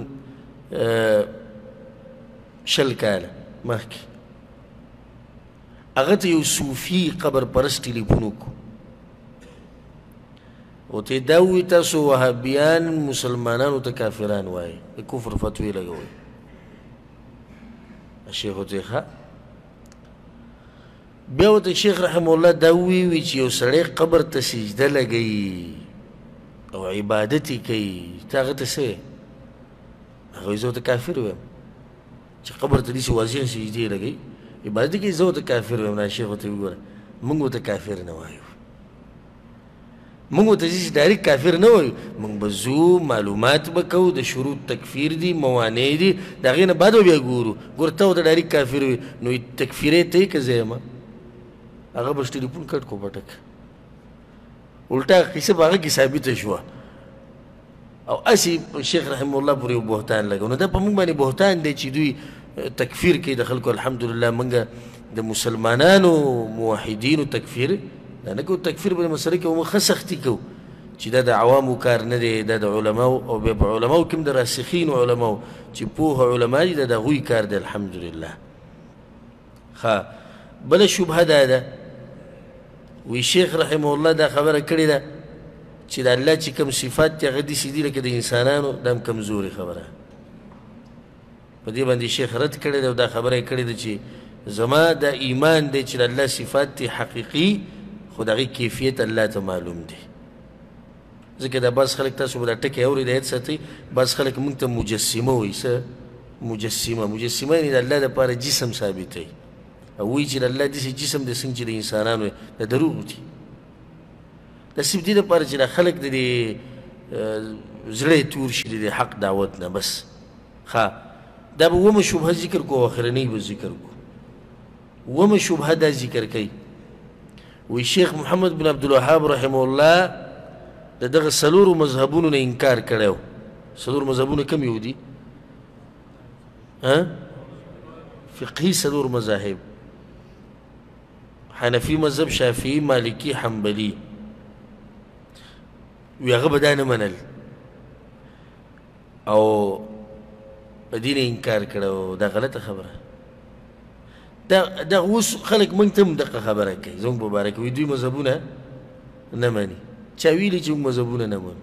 شل کاله مخکې هغه ته یو صوفي قبر پرست ټلیفون وکړو او ته دا ووایه تاسو وهابیان مسلمانانو ته کافران وایې د کفر فتوې لګوئ شیخ ورته ښه بیا ورته شیخ رحم الله دا وویوي چې یو سړی قبر ته سجده لګوي او عبادت یې کوي ته هغه ته څه هغه زه ورته کافر وایم چې قبر ته داسې واضح سجدې لګوي عبادت کوي زه ورته کافر وایم نه شیخ ورته وګوره موږ ورته کافر نه وایو موږ ورته ځي چې ډایرک کافر نه وایو موږ به ځو معلومات به کوو د شروط تکفیر دي موانع دي د هغې نه بعد به بیا ګورو ګوره ته ورته ډایرک کافر وي نو تکفیرې ته یې که زه یم هغه بس ټلیفون کټ کو پټک الټا قصه په هغه کې ثابته شوه او اسی شیخ رحم الله پورې بهتان لګو نو دا په موږ باندې بهتان دی چې دوی تکفیر کوي د خلکو الحمدلله موږ د مسلمانانو موحدینو تکفیر دا نه کو تکفیر به مسله کې موږ خسختی کو چې دا د عوامو کار نه دی دا د علماو او به په علماو کې د راسخین علماو چې پوه علما دي دا د غوی کار دی الحمدلله ښه بله شبهه دا ده وی شیخ رحمه الله دا خبره کړې ده چې د الله چې کوم صفات دي هغه داسې دي لکه د انسانانو دا هم کمزورې خبره په دې باندې شیخ رد کړی دی او دا خبره یې کړې ده چې زما د ایمان دی چې د الله صفات دي حقیقي خو د هغې کیفیت الله ته معلوم دی ځکه دا بعض خلک تاسو به دا ټکی اوري دا یاد ساتي بعض خلک موږ ته مجسمه وایي څه مجسمه مجسمه یعنې د الله دپاره جسم ثابتوي او وایي چې د الله داسې جسم دی څنګه چې د انسانانو دا دروغ دي دا صرف دې دپاره چې دا خلک د دې زړه یې تور شي د دې حق دعوت نه بس ښه دا به اومه شبهه ذکر کو او اخرنۍ به ذکر کو اوومه شبهه دا ذکر کوي وایي شیخ محمد بن عبدالوهاب رحمه الله د دغه څلورو مذهبونو نه انکار کړی و څلور مذهبونه کوم یو دي فقهي څلور مذاهب حنفي مذهب شافعي مالکي حنبلي وي هغه به دا نه منل او په دین انکار کړو دا غلطه خبره دا دا اوس خلک مونږ ته هم دغه خبره کوي زموږ په باره کې وایي دوی مذهبونه نه مني چا ویلي چې موږ مذهبونه نه منو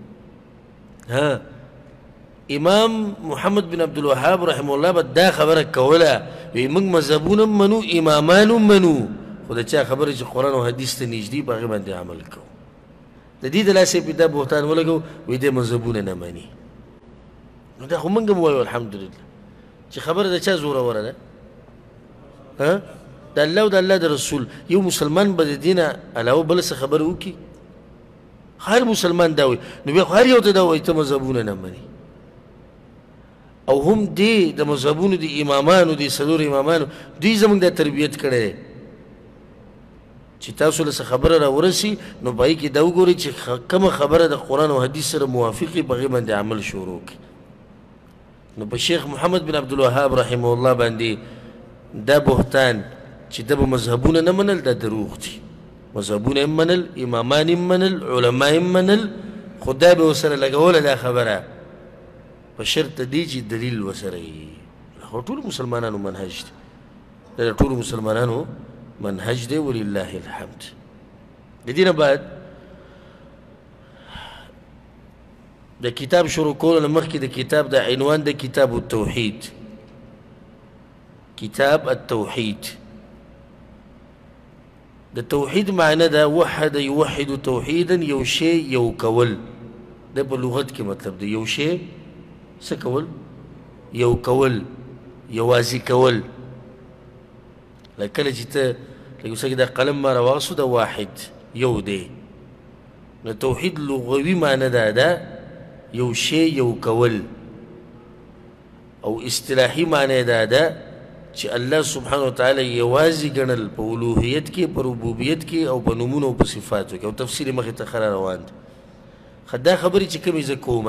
ها امام محمد بن عبد الوهاب رحم الله به دا خبره کوله وی موږ مذهبونه منو امامان منو خو دا چا خبره چې قرآن او حدیث ته نږدې په هغې باندې عمل کوو د دې د لاسه په دا بهتان ولګو وې د مذهبونه نه مانی نو دا خو مونږ مو وایو الحمدلله چې خبره د چا زوره وره ده ها د الله او د الله د رسول یو مسلمان به د دینه علاوه بل څه خبره وکي هر مسلمان دا وي نو بیا هر یو ته دا وایي ته مذهبونه نه مني او هم دی د مذهبونو د امامانو د سلور امامانو دوی زمونږ د تربیت کړی چې تاسو له څه خبره را ورسي نو په هغې کې دا وګورئ چې کومه خبره د قرآن او حدیث سره موافق وي په هغې باندې عمل شروع کړئ نو په شیخ محمد بن عبدالوهاب رحمه الله باندې دا بهتان چې د به مذهبونه نه منل دا دروغ دي مذهبونه هم منل امامان هم منل علما هم منل خو دا به ورسره لګوله دا خبره په شرط دی چې دلیل وسره وي هو ټول مسلمانانو منهج دی دا ټول مسلمانانو منهج دی ولله الحمد د دې نه بعد د کتاب شروع کول نه مخکې د کتاب د عنوان د کتاب التوحید کتاب التوحید د توحید معنی ده وحد یوحد توحیدا یو شی یو کول د په لغت کې مطلب دی یو شی څه کول یو کول یوازې کول لکه کله چې ته لکه اوس کې دا قلم ما راواغسو دا واحد یو دی نو توحید لغوي معنی دا ده یو شی یو کول او اصطلاحي معنی یې دا ده چې الله سبحانه وتعالی یوازې ګڼل په الوهیت کې په ربوبیت کې او په نومونو او په صفاتو کې او تفسیر یې مخې ته ښه روان دی خو دا خبرې چې کومې زه کوم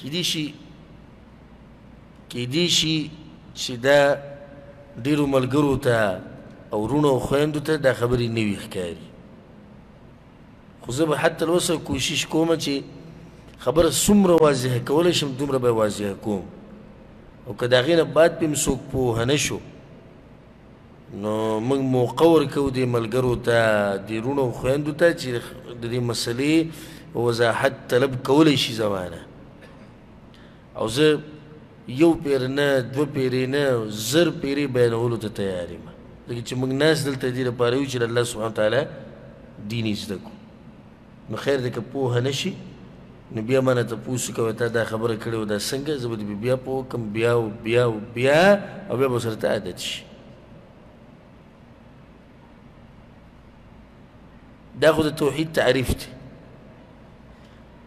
کیدی شي کیدی شي چې دا ډیرو ملګرو ته او وروڼو او خویندو ته دا خبرې نوي ښکاري خو زه به حد تر اوسه کوشش کوم چې خبره څومره واضحه کولی شم دومره به واضحه کوم او که د هغې نه بعد پې هم څوک پوه نه شو نو موږ موقع ورکوو دې ملګرو ته دې روڼو او خویندو ته چې د دې مسلې وضاحت طلب کولی شي زمانه او زه یو پیر نه دو پیرې نه زر پیرې بیانولو ته تیار یم ځکه چې موږ ناست دلته دې لپاره یو چې الله سبحانه وتعالی دین زده کړو نو خیر دی که پوهه نه شي نو بیا ما نه تپوس کوه تا دا خبره کړې وه دا څنګه زه به دې بیا پوه کړم بیا او بیا او بیا او بیا به سره ته عادت شي دا خو د توحید تعریف دی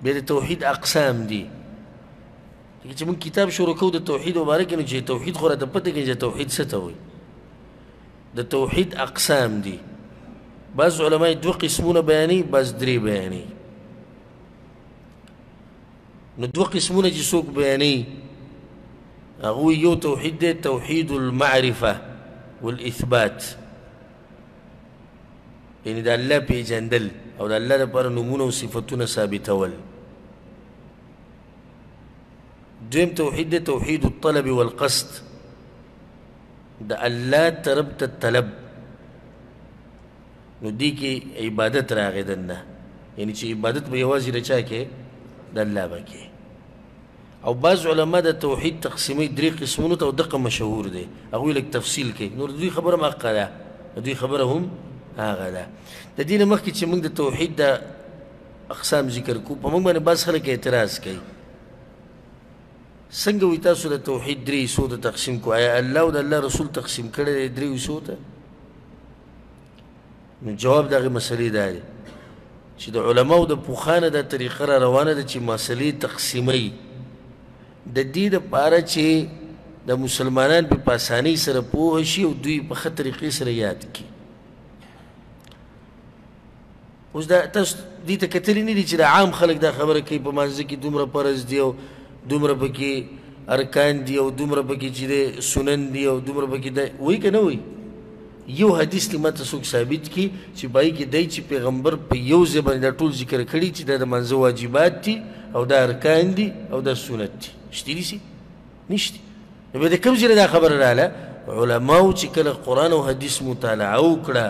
بیا د توحید اقسام دي چې موږ کتاب شروع کوو د توحید مبارک نه چې توحید خو راته پته کېږي چې توحید څه ته وایي د توحید اقسام دي بعض علما دوه قسمونه بیانوي بعض درې بیانوي نو دوه قسمونه چې څوک بیانوي هغوی یو توحید دی توحید المعرفه والاثبات یعنی د الله پیژندل او د الله لپاره نمونه او صفتونه ثابتول دویم توحید دی توحید الطلب والقصد د الله طرف ته طلب نو دې کې عبادت راغی دننه یعنی چې عبادت به یوازې د چا کې د الله به کې او بعض علما د توحید تقسیمې درې قسمونو ته دقه مشهور دي هغوی لږ تفصیل کوي نور دوی خبره هم حقه ده دوی خبره هم هغه ده د دې نه مخکې چې موږ د توحید د اقسام ذکر کو په موږ باندې بعض خلک اعتراض کوي څنګه وي تاسو د توحید درې حصو ته تقسیم کو آیا الله او د الله رسول تقسیم کړی دی درې حصو ته نو جواب دغه مسلې دا دی چې د علماو د پوخانه دا طریقه را روانه ده چې مسلې تقسیمي د دې لپاره چې د مسلمانان په پاسانی سره پوه شي او دوی په خطرې سره یاد کړي اوس دا تاسو دې ته کتلي نه دي چې د عام خلک دا خبره کوي په مانځه کې دومره فرض دی او دومره پکې ارکان دی او دومره پکې چې دی سنن دی او دومره پکې دی وایي که نه وایي یو حدیث دی ماته څوک ثابت کړي چې پای کې دی چې پیغمبر په یو ځای باندې دا ټول ذکر کړي چې دا د منځه واجبات دي او دا ارکان دي او دا سنت دي شته دي سي نشته نو به د کوم ځای دا خبره رااله علماو چې کله قرآن او حدیث مطالعه وکړه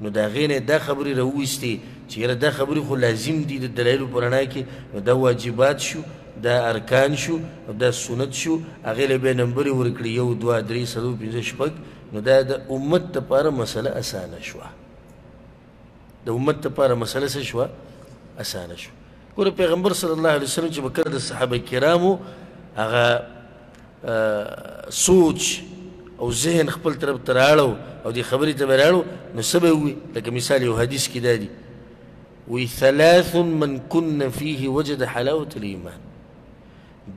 نو د هغې نه یې دا خبرې راوویستې چې یاره دا خبرې خو لازم دي د دلایلو په رڼا کې نو دا واجبات شو دا ارکان شو او دا سنت شو هغې له بیا نمبرې ورکړي یو دوه درې څلور پنځه شپږ نو دا د امت لپاره مسله اسانه شوه د امت لپاره مسله څه شوه اسانه شوه ګوره پیغمبر صلی الله علیه وسلم چې به کله د صحابه کرامو هغه سوچ او ذهن خپل طرف ته راړو او دې خبرې ته مې راړو نو څه به وي لکه مثال یو حدیث کې دا دي وی ثلاث من کن فيه وجد حلاوة الإيمان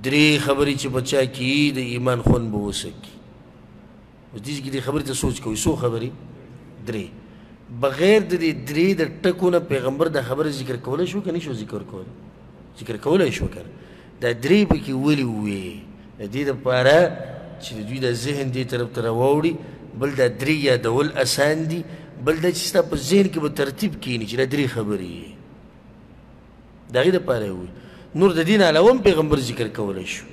درې خبرې چې بچا کې د ایمان خون به وسکي اوس دې کې دې خبرې ته سوچ کوي څو خبرې درې بغیر د دې درې د ټکو نه پیغمبر د خبره ذکر کولای شو کني شو ذکر کول ذکر کولای شو کنه دا درې به کې ولي وې د دې لپاره چې دوی د ذهن دې طرف ته راوړي بل دا درې یادول اسان دي بل دا چې ستا په ذهن کې به ترتیب کینی چې دا درې خبرې دغه لپاره وي نور د دین علاوه پیغمبر ذکر کولای شو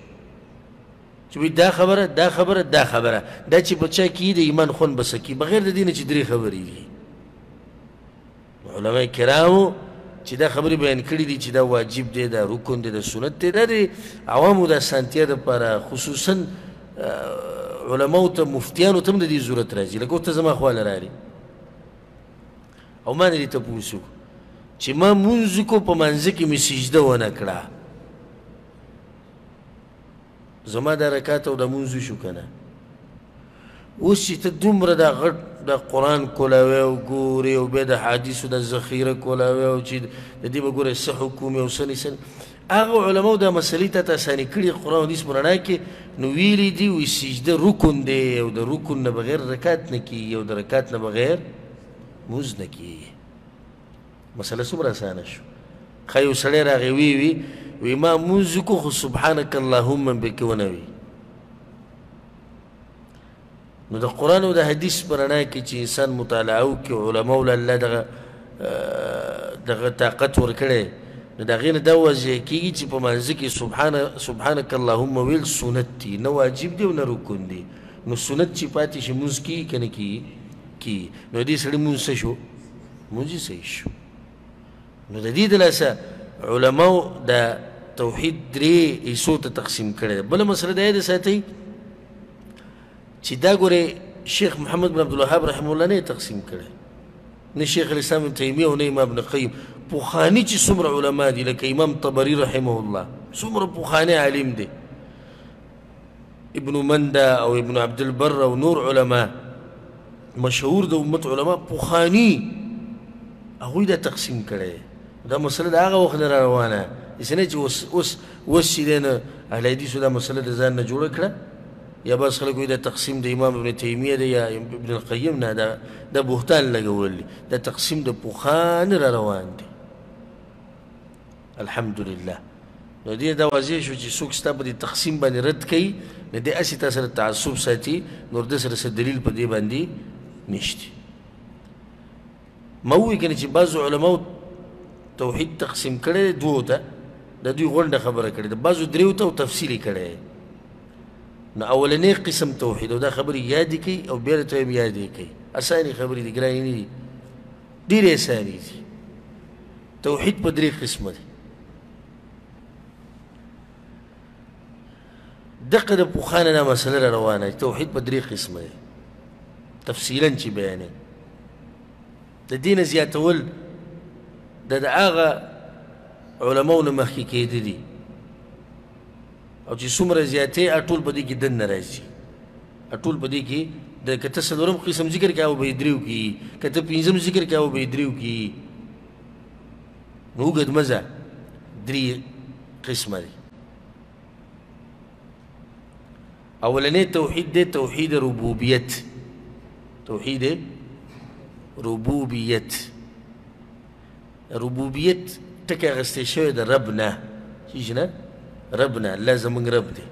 چې وي دا خبره دا خبره دا خبره دا چې په چا کې د ایمان خون بسکی بغیر د دین چې درې خبرې دي علما کرامو چې دا خبرې بیان کړې دي چې دا واجب دی دا رکن دی دا سنت دی دا د عوامو د سانتیا لپاره خصوصا علماو ته مفتیانو ته هم د دې ضرورت راځي لکه ورته زما خواله راغلي او ما نه دې تپوس وکړو چې ما مونځ کو په منځ کې مې سجده ونه کړه زما دا رکعت او دا مونځ وشو که نه؟ اوس چې ته دومره دا غټ د قرآن کولاوی او ګورې او بیا د حدیثو د ذخیره کولاوی او چې د دې به ګورې څه حکم او څه نیسن هغه علماو دا مسلې ته ته اسانې کړي قرآن حدیث په رڼا کې نو ویلي دي وایي سجده رکن دی او د رکن نه بغیر رکات نه کېږي او د رکات نه بغیر مونځ نه کېږي مسله څومره اسانه شو ښه یو سړی راغی وی وی وی ما مونځ کو خو سبحانک اللهم به کې ونه وي نو د قرآن او د حدیث په رڼا کې چې انسان مطالعه وکړي علما له الله دغه دغه طاقت ورکړي نو د هغې نه دا واضح کېږي چې په مانځ کې سبحان سبحانک اللهم ویل سنت دي نه واجب دی او نه رکن دی نو سنت چې پاتې شي مونځ کېږي که نه کېږي کېږي نو دې سړي مونځ څه شو لمونځ یې صحیح شو نو د دې د لاسه علماو د توحید درې حصو ته تقسیم کړی بله مسله دا یاده ساتئ چې دا ګورې شیخ محمد بن عبدالوهاب رحم الله نه تقسیم کړی نه شیخ الاسلام ابن تیمیه او نه امام ابن قیم پوخانی چې څومره علما دي لکه امام طبري رحمه الله څومره پوخانی عالم دی ابن منده او ابن عبد البر او نور علما مشهور د امت علما پوخانی هغه دا تقسیم کړي دا مسله دا هغه وخت را روانه اسنه چې اوس اوس اوس چې دین اهل حدیث دا مسله د ځان نه جوړ کړه یا بس خلکو دا تقسیم د امام ابن تیمیه دی یا ابن القیم نه دا د بهتان لګول دا تقسیم د پوخان را روان دی الحمدلله نو دې دا واضح شو چې څوک ستا په دې تقسیم باندې رد کوي نو دې هسې تا سره تعصب ساتي نور د سره څه دلیل په دې باندې نشته ما ووی کنه چې بعض علماء توحید تقسیم کړي دوه ته د دوی غونډه خبره کړي د بعضو دریو ته تفصیل کړي نو اولنې قسم توحید دا خبرې یادې کړي او بیا ته یې یادې کړي اسانه خبرې دي ګرانې نه دي ډېرې اسانې دي توحید په درې قسمه دی دغه د پوخانه دا مسله را روانه توحید په درې قسمه دی تفصیلا چې بیانې د دین زیاتول د هغه علماو نه مخکې کېدلي او چې څومره زیاتې ټول په دې کې دن نه راځي ټول په دې کې د کته سلورم قسم ذکر کې او به دریو کې کته پنځم ذکر کې او به دریو کې نو ګد مزه درې قسمه دي اولنې توحید دی توحید ربوبیت توحید ربوبیت ربوبیت ټکی اخیستل شوی د رب نه چې نه رب نه الله زمونږ رب دی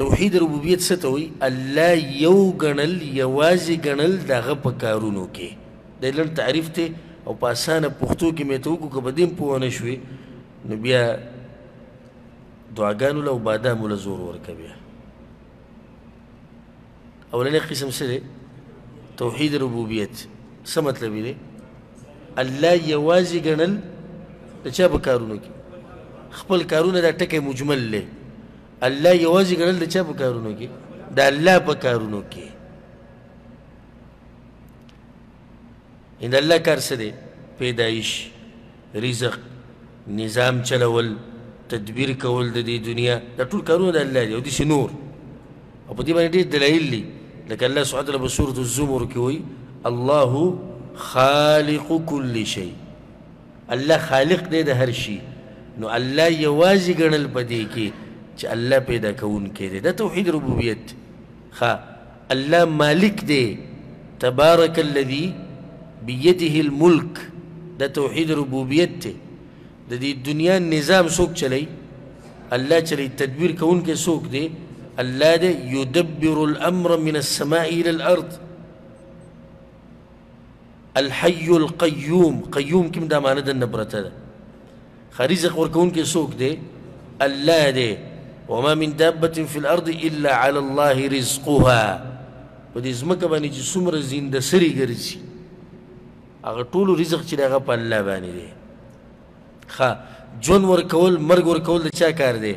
توحید ربوبیت څه ته وایي الله یو ګڼل یوازې ګڼل د هغه په کارونو کې د لنډ تعریف دی او په اسانه پښتو کې مې ته وکړو که په دې هم پوه نه شوې نو بیا دعاګانو له او بادامو له زور ورکوي اولنې قسم څه دی توحید ربوبیت څه مطلب دی الله یوازې ګڼل د چا په کارونو کې خپل کارونه دا ټکی مجمل دی الله یوازې ګڼل د چا په کارونو کې د الله په کارونو کې ان الله کار څه دی پیدایش رزق، نظام چلول، تدبیر کول د دې دنیا دا ټول کارونه د الله دي او داسې نور او په دې باندې ډېر دلایل دي لکه الله سبحانه وتعالی په سورة الزمر کې وایي الله خالق کل شی الله خالق دی د هر شي نو الله یوازې ګڼل په دې کې چې الله پیدا کوونکی دی دا توحید ربوبیت ښه الله مالک دی تبارک الذی بیده الملک دا توحید ربوبیت دی د دې دنیا نظام څوک چلی الله چلی تدبیر کوونکی څوک دی الله دی یدبر الامر من السماء الى الارض الحي القيوم قيوم کوم دا معنی دنه پرته ده خريزق ورکون کې سوک دی الله دی وما من دابة في الارض الا على الله رزقها په دې ځمکه باندې چې څومره زنده سری ګرځي هغه ټول رزق چې هغه په الله باندې دی ښه ژوند ورکول مرګ ورکول د چا کار دی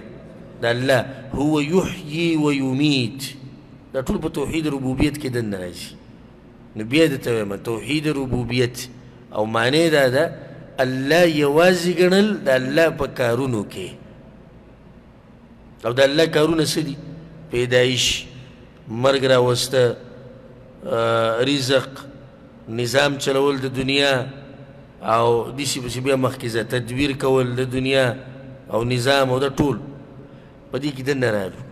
د الله هو یحیی و یمیت دا ټول په توحید ربوبیت کې دننه راځي نو بیا د تویم توحید ربوبیت او معنی دا ده الله یوازې ګڼل د الله په کارونو کې او د الله کارونه څه دي پیدایش مرګ راوسته رزق نظام چلول د دنیا او دسی پسې بیا مخکې ځه تدبیر کول د دنیا او نظام او د ټول په دې کې دننه راغلو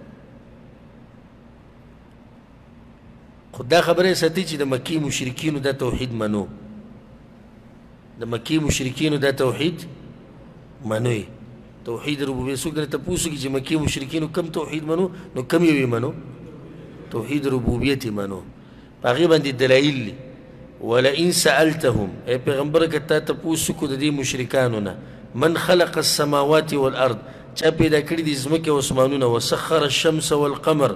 خو دا خبره ساتي چې د مکې مشرکینو دا توحید منو د مکې مشرکینو دا توحید منوي توحید ربوبیت څوک درته پوښتنه کوي چې مکې مشرکینو کم توحید منو نو کم یې منو توحید ربوبیت منو هغه باندې دلایل دي ولئن سألتهم اے پیغمبر کته ته پوښتنه کو د دې مشرکانو نه من خلق السماوات والارض چا پیدا کړی د زمکه او اسمانونه وسخر الشمس والقمر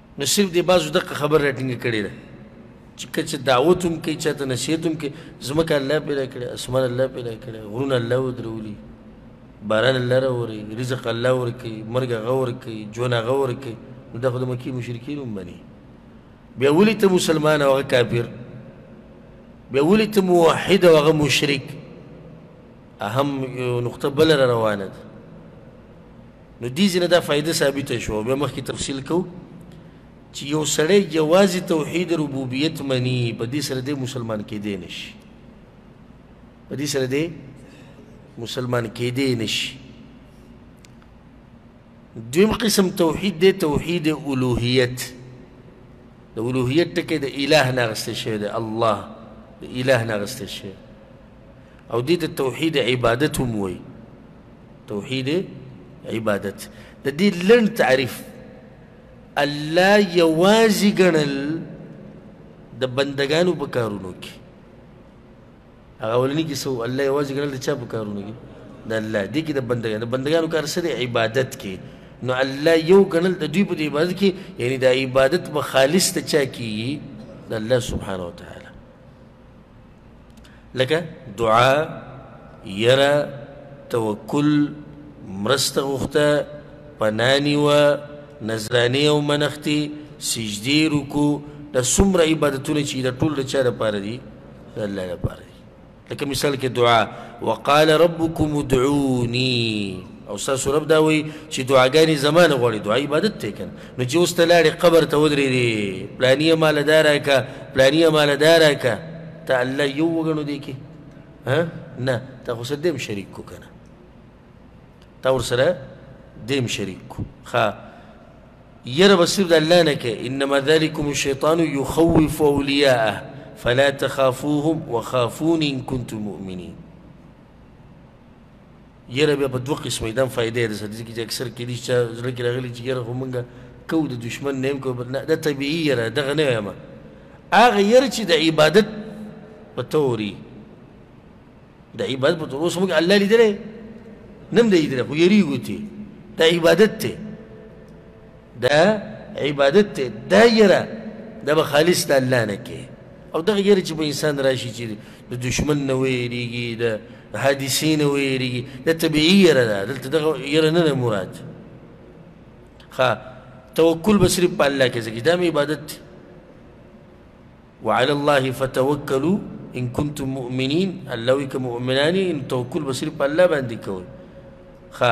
نصيب دې بعضو دقه خبره راټينګه کړې ده چې که څه دعوت هم کوي چاته نصيحت هم کوي ځمکه الله پیدا کړې اسمان الله پیدا کړې غرونه الله ودرولي باران الله راوري رزق الله ورکوي مرګ هغه ورکوي ژوند هغه ورکوي نو دا خو د مکې مشرکین هم مني بیا ولې ته مسلمان او هغه کافر بیا ولې ته موحد او هغه مشرک اهم نقطه بل را روانه ده نو دې ځینه دا فائده ثابته شو بیا مخکې تفصیل کو چې یو سړی جواز توحید ربوبیت منی په دې سره دې مسلمان کېدې نشي په دې سره دې مسلمان کېدې نشي دویم قسم توحید دې توحید الوهیت د الوهیت ټکی د الٰه نه غسته شوی دی الله د الٰه نه غسته شوی او دې ته توحید عبادت هم وایي توحید عبادت د دې لن تعریف الله یوازې ګڼل د بندگانو په کارونو کې هغه ولني کې سو الله یوازې ګڼل د چا په کارونو کې د الله دې کې د بندگانو د بندگانو کار سره عبادت کې نو الله یو ګڼل د دوی په عبادت کې یعنی د عبادت مخالص ته چا کیږي د الله سبحانه وتعالى لکه دعا یره توکل مرسته غوښته پناه نیوه نذرانې او منښتې سجدې رکوع دا څومره عبادتونه چې دا ټول د چا لپاره دي د الله لپاره دي لکه مثال کې دعا وقال ربکم ادعوني او ستاسو رب دا وایي چې دعاګانې زما نه غواړي دعا عبادت دی کنه نو چې اوس ته لاړې قبر ته ودرېدې پلاني یې ماله دا راکړه پلاني یې ماله دا راکړه ته الله یو وګڼو دی کې ها نه تا خو سره دیم شریک کو کنه تا ورسره دیم شریک کو ښه یره به صرف د الله نه کې انما ذلکم الشیطان یخوف اولیاءه فلا تخافوهم وخافون ان کنتم مؤمنین ږیره بیا په دوه قسمه دم فائدې ده سره ځکه چې اکثر کې دي چې زړه کې راغلي چې ږیره خو مونږ کو د دشمن نیم کو نه دا طبيعي یره دغه نه وایم هغه ير چې د عبادت په توري د عبادت په تور اوس مونږ الله لیدلې نم دې لیدلې خو یری ګوتی دا عبادت ته دا عبادت ته دا یره دا به خالص د الله نه کې او دغه یره چې په انسان راشي چې د دشمن نه ویریږي د حادثې نه ویریږي د طبیعي یره ده دلته دغه یره نه ده مراد ښه توکل به صرف په الله کې ځکه دا مې عبادت دی وعلى الله فتوکلوا ان کنتم مؤمنین الله وی که مؤمنانی ان توکل به صرف په الله باندې کوئ ښه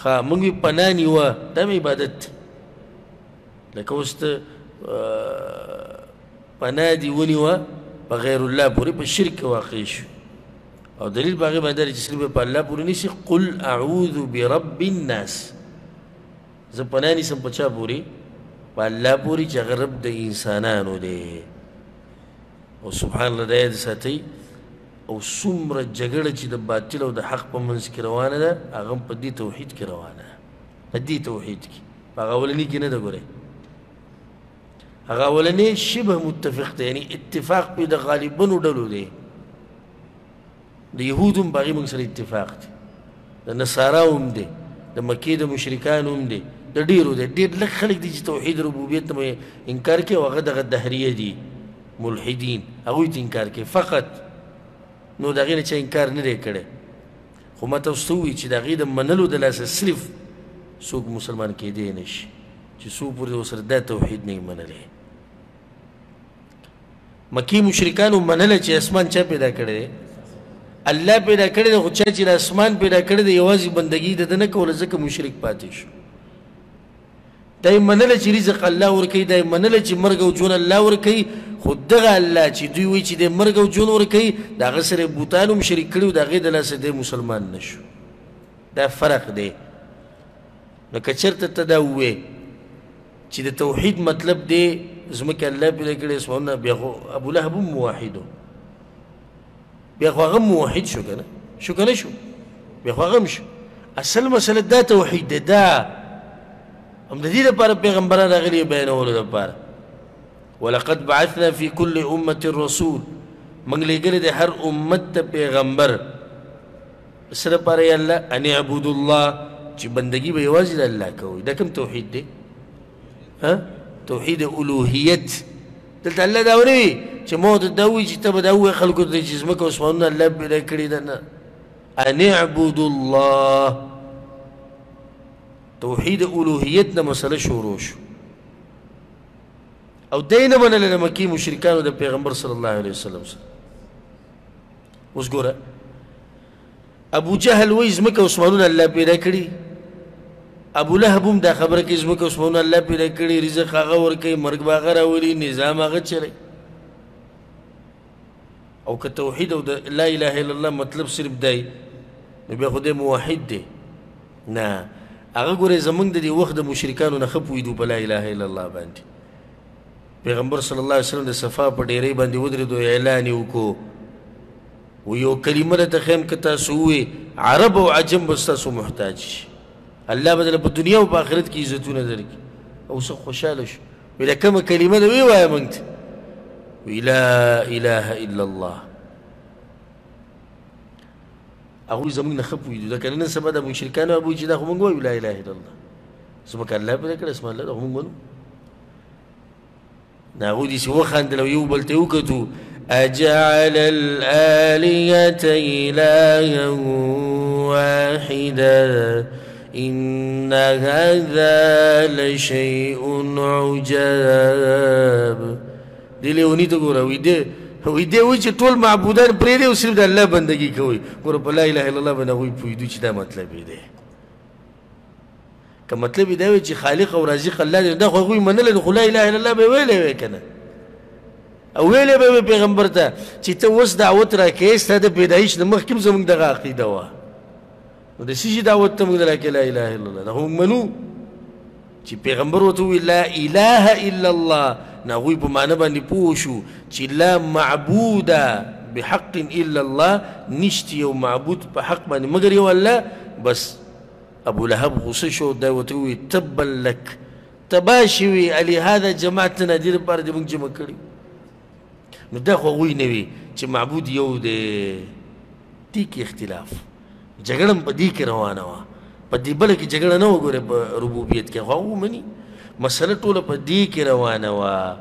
ښه موږ یې پناه نیوه دا مې عبادت دی لکه اوس ته پناه دې ونیوه په غیر الله پورې په شرک کې واقع شو او دلیل په هغې باندې دی چې صرف په الله پورې نیسي قل اعوذ برب الناس زه پناه نیسم په چا پورې په الله پورې چې هغه رب د انسانانو دی او سبحان الله د آیت ساتي او څومره جګړه چې د باطل او د حق په منځ کې روانه ده هغه هم په دې توحید کې روانه ده په دې توحید کې په هغه اولني کې نه ده ګورئ هغه اولنې شبه متفق دی یعنی اتفاق په د غالبونو ډلو دی د یهودو هم باغی موږ سره اتفاق دی د نصارا هم دی د مکې د مشرکان هم دی د ډیرو دی ډیر لږ خلک دي چې توحید ربوبیت ته انکار کوي او هغه دغه دهریه دي ملحدین هغوی ته انکار کوي فقط نو د هغې نه چا انکار نه دی کړی خو ما تاسو ته وویل چې د هغې د منلو د لاسه صرف څوک مسلمان کېدی نه شي چې څو پورې ورسره دا توحید نه منلی مکی مشرکانو منله چې اسمان چا پیدا کړی الله پیدا کړی خو چا چې د اسمان پیدا کړی دی یوازې بندګي د نه کوله ځکه مشرک پاتې شو دا یې منله چې رزق الله ورکوي دا یې منله چې مرګ او ژوند الله ورکوي خو دغه الله چې دوی وایي چې د مرګ او ژوند ورکوي د هغه سره یې بوتان هم شریک کړي او د هغې د لاسه دی مسلمان نه شو دا فرق دی نو که چېرته ته دا ووایې چې د توحید مطلب دی ځمکې الله پیدا کړې اسمانونه بیا خو ابولهب هم موحد و بیا خو هغه موحد شو کنه شو کنه شو بیا خو هغه شو اصل مسله دا توحید ده دا هم د دې لپاره پیغمبران راغلي بیانولو لپاره ولقد بعثنا في كل امه رسول موږ لګره د هر امت ته پیغمبر سره پر الله ان اعبد الله چې بندگی به یوازې الله کوي دا کوم توحید دی ها توحید الوهیت دلته الله دا وری چې مو ته دا وی چې ته به دا وی خلکو ته چې زمکه اسمانونه الله پیدا کړی ده نه ان اعبد الله توحید الوهیت نه مسله شروع شو او دین منل د مکی مشرکانو د پیغمبر صلی الله علیه وسلم سره اوس ګوره ابو جهل وای زمکه عثمانونه الله پیدا کړی ابو لهب هم دا خبره کوي زمکه عثمانونه الله پیدا کړی رزق هغه ورکوي مرګ به هغه راولي نظام هغه چلی او که توحید او لا اله الا الله مطلب صرف دی نو بیا خدای موحد دی نه هغه ګوره زمونږ د دې وخت د مشرکانو نه ښه پوهېدو په لا اله الا الله باندې پیغمبر صلی الله علیه وسلم د صفا په ډیرې باندې ودرېدو اعلان یې وکړو او یو کلمه درته ښیم که تاسو ووایئ عرب او عجم به ستاسو محتاج شي الله به درله په دنیا او په آخرت کې عزتونه درکړي او څه خوشحاله شو وایي دا کومه کلمه ده ویې وایه موږ ته وایي لا اله الا الله هغوی زموږ نه ښه پوهېدو دا که نه نن سبا د مشرکانو ابوی چې دا خو موږ وایو لا اله الا الله زموږ الله پیدا کړی اسمان لره خو موږ منو ناغودي سي وخندل یو بل ته وکتو اجعل الاليه الها واحدا ان هذا لشيء عجاب دی لیونی ته ګوره وی دی وی دی وی چې ټول معبودان پرې دی او صرف د الله بندگی کوي ګوره په لا اله الا الله باندې وی پوی دوی چې دا مطلب دی که مطلب دا وي چې خالق او رازق الله دی دا خو هغوی منلی نو خو لا اله الا الله به یې ویلی وی که نه او ویلی به وي پیغمبر ته چې ته اوس دعوت راکوې ستا د پیدایش نه مخکې هم زموږ دغه عقیده وه نو د څه شي دعوت ته موږ راکوې لا اله الا الله دا خو موږ منو چې پیغمبر ورته وویل لا اله الا الله نو هغوی په معنی باندې پوه شو چې لا معبوده بحق الا الله نشته یو معبود په حق باندې مګر یو الله بس ابولهب غوسه شو او دی ورته وویل، تبا لک! تباه شي وي، علي هذا جمعتنا، دې لپاره دې موږ جمع کړي وو. نو دا خو هغوی نه وي چې معبود یو دی. دې کې اختلاف و. جګړه هم په دې کې روانه وه. په دې بله کې جګړه نه وه ګورې په ربوبیت کې، خو هغه ومني. مسله ټوله په دې کې روانه وه.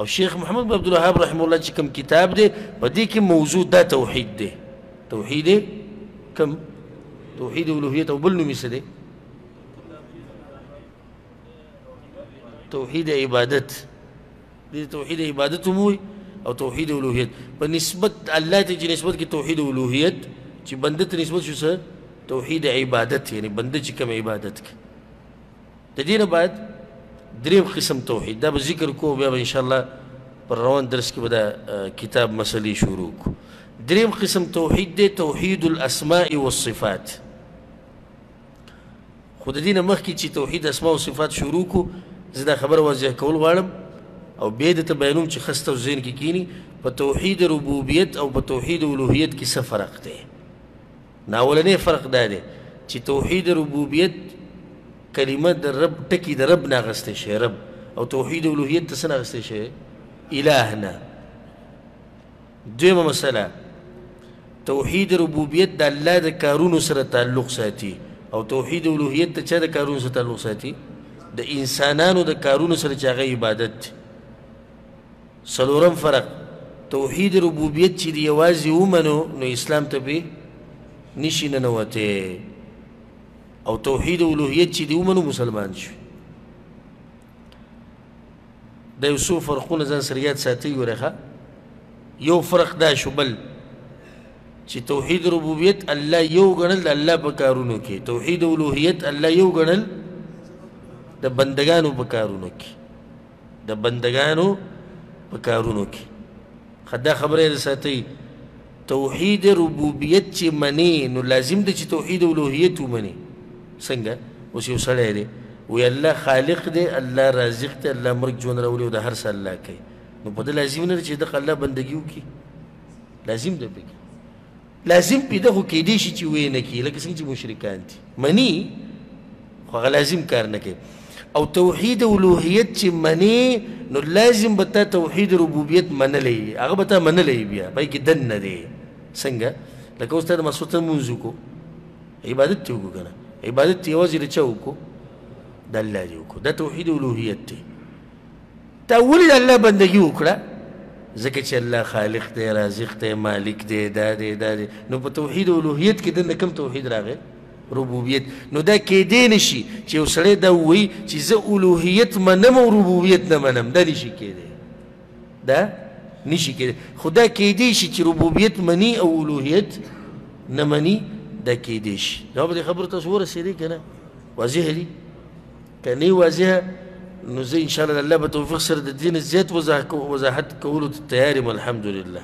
او شیخ محمد بن عبدالوهاب رحمه الله چې کوم کتاب دی په دې کې موضوع دا توحید دی توحید کوم توحید الوهیت او بل نوم څه دی توحید عبادت دې توحید عبادت هم وي او توحید الوهیت په نسبت الله ته چې نسبت کې توحید الوهیت چې بنده ته نسبت شو څه توحید عبادت یعنی بنده چې کوم عبادت کوي د دې نه باید دریم قسم توحید دا به ذکر کو بیا به انشاءالله پر روان درس کې به دا کتاب مسلې شروع کو دریم قسم توحید دی توحید الاسماء والصفات خو د دې نه مخکې چې توحید اسماء او صفات شروع کو زه دا خبره واضح کول غواړم او بیا درته بیانوم چې خسته او ذهن کې کینی په توحید ربوبیت او په توحید الوهیت کې څه فرق دی ناولنې فرق دا دی چې توحید ربوبیت کلمه د رب ټکی د رب نه غستې شي رب او توحید الوهیت ته څنګه غستې شي اله نه دویمه مسله توحید ربوبیت د الله د کارونو سره تعلق ساتي او توحید الوهیت ته چا د کارونو سره تعلق ساتي د انسانانو د کارونو سره چې هغه عبادت دی څلورم فرق، توحید ربوبیت چې د یوازې ومنو نو اسلام ته پې نشي ننوتی او توحید الوهیت چې دی ومنو مسلمان شو د یو څو فرقونه ځان سره یاد ساتي ورخه یو فرق دا شو بل چې توحید ربوبیت الله یو غنل د الله په کارونو کې توحید الوهیت الله یو غنل د بندگانو په کارونو کې د بندګانو په کارونو کې خدا خبره ده ساتي توحید ربوبیت چې منی نو لازم دی چې توحید الوهیت ومني څنګه اوس یو سړی دی وی الله خالق دی الله رازق دی الله مرګ ژوند راولي او د هر څه الله کوي نو په دې لازم نه چې د الله بندګي وکړي لازم دی پکې لازم پيدا خو کېدی شي چې وې نه کړي لکه څنګه چې مشرکان دي مني خو هغه لازم کار نه کوي او توحید الوهیت چې مني نو لازم به تا توحید ربوبیت منلی وي هغه به تا منلی بیا پای کې دن نه دی څنګه لکه اوس ته د مسوته مونځ وکړو عبادت ته وکړو کنه عبادت یوازې د چا وکړو د الله دی وکړو دا توحید الوهیت دی تا ولې د الله بندګي وکړه ځکه چې الله خالق دی رازق دی مالک دی دا دی دا دی نو په توحید اولوهیت کې دنه کم توحید راغی ربوبیت نو دا کېدې نشي چې یو سړی دا وایي چې زه اولوهیت منم او ربوبیت نه منم دا نشي کېدی دا نشي کېدی خو دا کېدی شي چې ربوبیت مني او اولوهیت نه مني دا کېدی شي دا به خبره تاسو ورسېدې که نه واضح دي که نه وي واضح نو زه انشاءالله د الله په توفیق سره د دې نه زیات وضاحت کولو ته تیار یم الحمدلله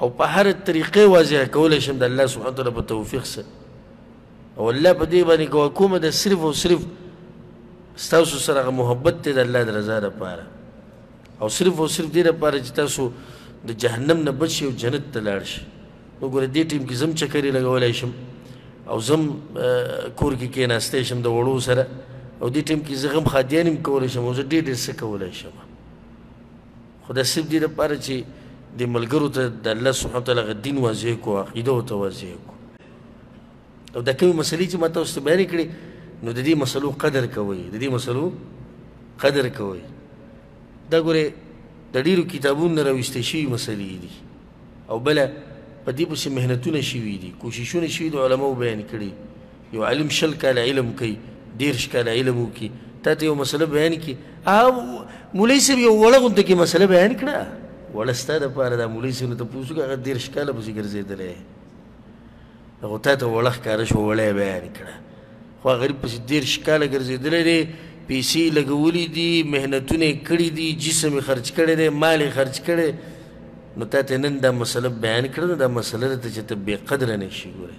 او په هره طریقې واضح کولی شم د الله سبحانه وتعالی په توفیق سره او الله په دې باندې ګوا کومه د صرف او صرف ستاسو سره هغه محبت دی د الله د رضا لپاره او صرف او صرف دې لپاره چې تاسو د جهنم نه بچ شئ او جنت ته لاړ شئ وګوره دې ټیم کې زم چکرې لګولای شم او زم کور کې کېناستی شم د وړو سره او دې ټیم کې زه غم خادیان هم کولی شم او زه ډېر ډېر څه کولی شم خو دا صرف دې لپاره چې دې ملګرو ته د الله سبحانه وتعالی هغه دین واضح کړو عقیده ورته واضح کړو او دا کومې مسلې چې ما تاسو ته بیانې کړې نو د دې مسلو قدر کوئ د دې مسلو قدر کوئ دا ګورې د ډېرو کتابونو نه راویستې شوي مسلې دي او بله په دې پسې محنتونه شوي دي کوششونه شوي دي علماو بیان کړي یو عالم شل کاله علم کوي دېرش کاله علم وکړي تا ته یو مسله بیان کړي مولوي صاحب یو وړه غونته کې مسله بیان کړه وړه ستا دپاره دا مولوي صاحب نه ته پوه شو هغه دېرش کاله پسې ګرځېدلی هغه تا ته وړه ښکاره شو وړه یې بیان کړه خو هغه غریب پسې دېرش کاله ګرځېدلی دی پیسې یې لګولي دي محنتونه یې کړي دي جسم یې خرچ کړی دی مال یې خرچ کړی نو تا ته نن دا مسله بیان کړه نو دا مسله درته چې ته بې قدره نه شي ګوره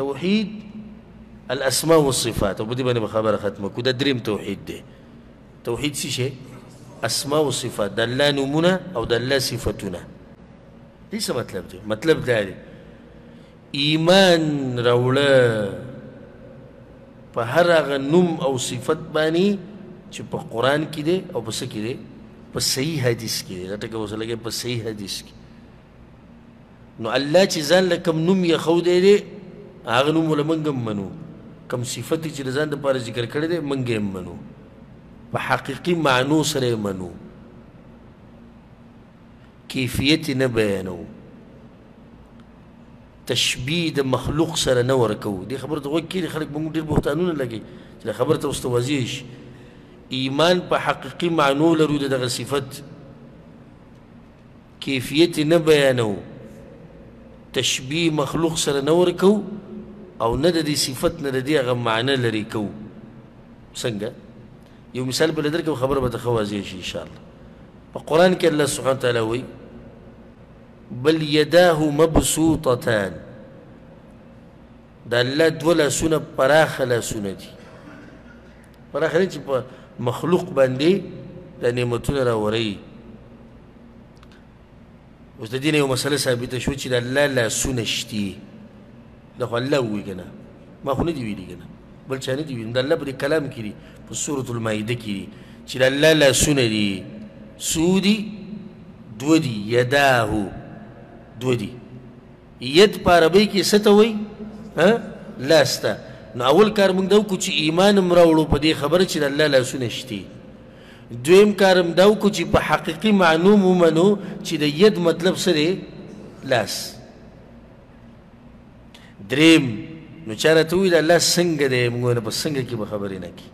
توحید الاسماء والصفات او په دې باندې به خبره ختمه کړو دا دریم توحید دی توحید څه شی؟ اسماء او صفات د الله نومونه او د الله صفتونه دې څه مطلب دی مطلب دا دی ایمان راوړه په هر هغه نوم او صفت باندې چې په قران کې دی او په څه کې دی په صحیح حدیث کې دی دا ټکه اوس لګي په صحیح حدیث کې نو الله چې ځان له کوم نوم یې ښودی دی هغه نوم له موږ هم منو کوم صفت چې د ځان دپاره ذکر کړی دی موږ یې هم منو په حقیقي معنو سره یې منو کیفیت نه بیانو تشبیه د مخلوق سره نه ورکو دې خبره ته غوږ کېږي خلک به موږ ډېر بهتانونه لګي چې دا خبره ته اوس توضیح شي ایمان په حقیقي معنو لرو د دغه صفت کیفیت یې نه بیانوو، تشبیه مخلوق سره نه ورکوو او نه د دې صفت نه د دې هغه معنی لرې کوو. څنګه؟ یو مثال به درکړم خبره به ته ښه واضح شي انشاءالله. په قرآن کې الله سبحانه وتعالی وایي بل یداه مبسوطتان د الله دوه لاسونه پراخه لاسونه دي پراخه نه چې په مخلوق باندې د نعمتونه راوري اوس د دین یو مسله ثابته شو چې د الله لاسونه شتي دا خو الله ووایي که نه ما خو نه دي ویلي که نه بل چا نه دي ویلي د الله په دې کلام کې دي په سورة المایده کې دي چې د الله لاسونه دي څو دي دوه دي یداه دوه دي ید په عربۍ کې څه ته وایي لاس ته نو اول کار موږ دا وکړو چې ایمان هم راوړو په دې خبره چې د الله لاسونه شتي دویم کار هم دا وکړو چې په حقیقي معنو مو ومنو چې د ید مطلب څه دی لاس دریم نو چا راته وویل دا لاس څنګه دی موږ نه په څنګه کې به خبرې نه کړي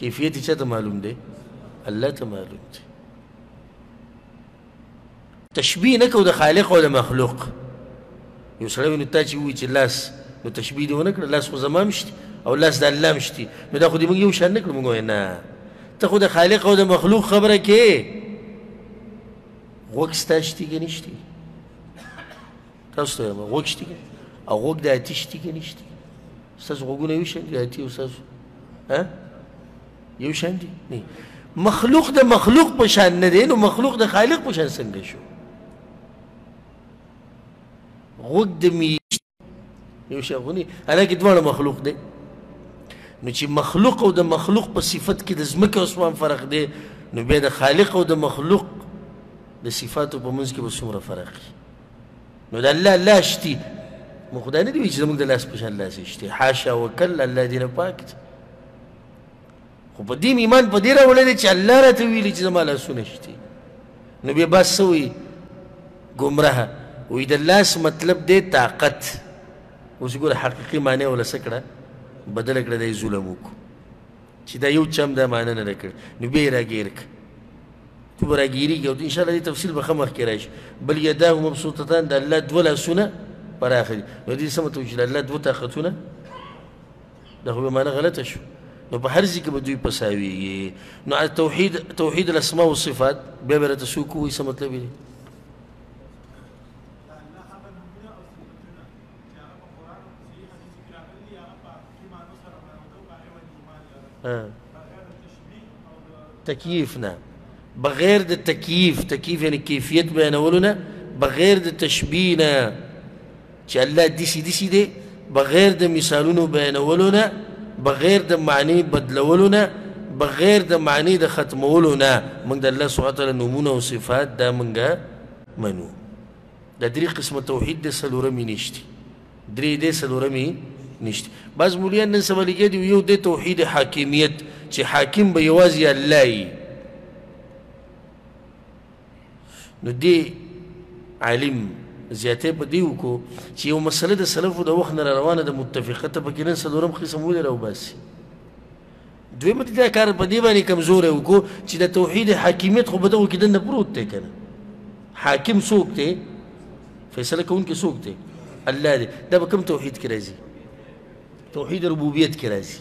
کیفیت یې چا ته معلوم دی الله ته معلوم دی تشبیه نه کوو د خالق او د مخلوق یو سړی وي نو تا چې ووایي چې لاس نو تشبیه دې ونه کړه لاس خو زما هم شته او لاس د الله هم شته نو دا خو دې موږ یو شان نه کړو موږ وایو نه ته خو د خالق او د مخلوق خبره کې غوږ ستا شته که نشته تاسو ته وایم غوږ شته او غوږ د اتي شته که نشته ستاسو غوږونه یو شان دي اتي او ستاسو ها یو شان دي نه مخلوق د مخلوق په شان نه دی نو مخلوق د خالق په شان څنګه شو غوږ د میش یو شی غونی هلکه دواړه مخلوق دی نو چې مخلوق او د مخلوق په صفت کې د ځمکې او اسمان فرق دی نو بیا د خالق او د مخلوق د صفاتو په منځ کې به څومره فرق وي نو د الله لاس شتي مو خدای نه دی ویل چې زموږ د لاس په شان لاس شتي حاشا وکل الله دې نه پاک دی خو په دین ایمان په دې راوړی دی چې الله راته ویلي چې زما لاسونه شته نو بیا بس څه وایي ګمراه وایي د لاس مطلب دی طاقت اوس ګوره حقیقي معنی وله څه کړه بدله کړه دی ظلم وکړو چې دا یو چم دا معنی نه ده کړې نو بیا یې راګیر کړه ته به راګیرېږي او انشاءالله دې تفصیل به ښه مخکې را شي بل یداه مبسوطتان د الله دوه لاسونه پراخه دي نو دې څه مطلب چې د الله دوه طاقتونه دا خو به معنا غلطه شو نو په هر ځای کې به دوی پساویږي نو توحید توحید الاسماء والصفات به به راته څوک وایي څه مطلب دی Uh. تکیف نه بغیر د تکیف تکیف یعنی کیفیت بیانولو نه بغیر د تشبیه نه چې الله دسی دسی دی بغیر د مثالونو بیانولو نه بغیر د معنی بدلولو نه بغیر د معنی د ختمولو نه موږ د الله سبحانه وتعالی نمونه او صفات دا موږ منو د درې قسمه توحید د سلورمې نشته درې دې څلورمې نشته بعض مولیان نن سبا لګیا دي یو د توحید حاکمیت چې حاکم به یوازې الله وي نو دې عالم زیاته په دی وکړو چې یو مسله د سلفو د وخت نه روانه د متفقه ته پکې نن څلورم قسم ولې راوباسي دوی به دا کار په دې باندې کمزوری وکړو چې د توحید حاکمیت خو په دغو کې دننه پروت دی کنه حاکم څوک دی فیصله کوونکی څوک دی الله دی دا به کوم توحید کې راځي توحید ربوبیت کې راځي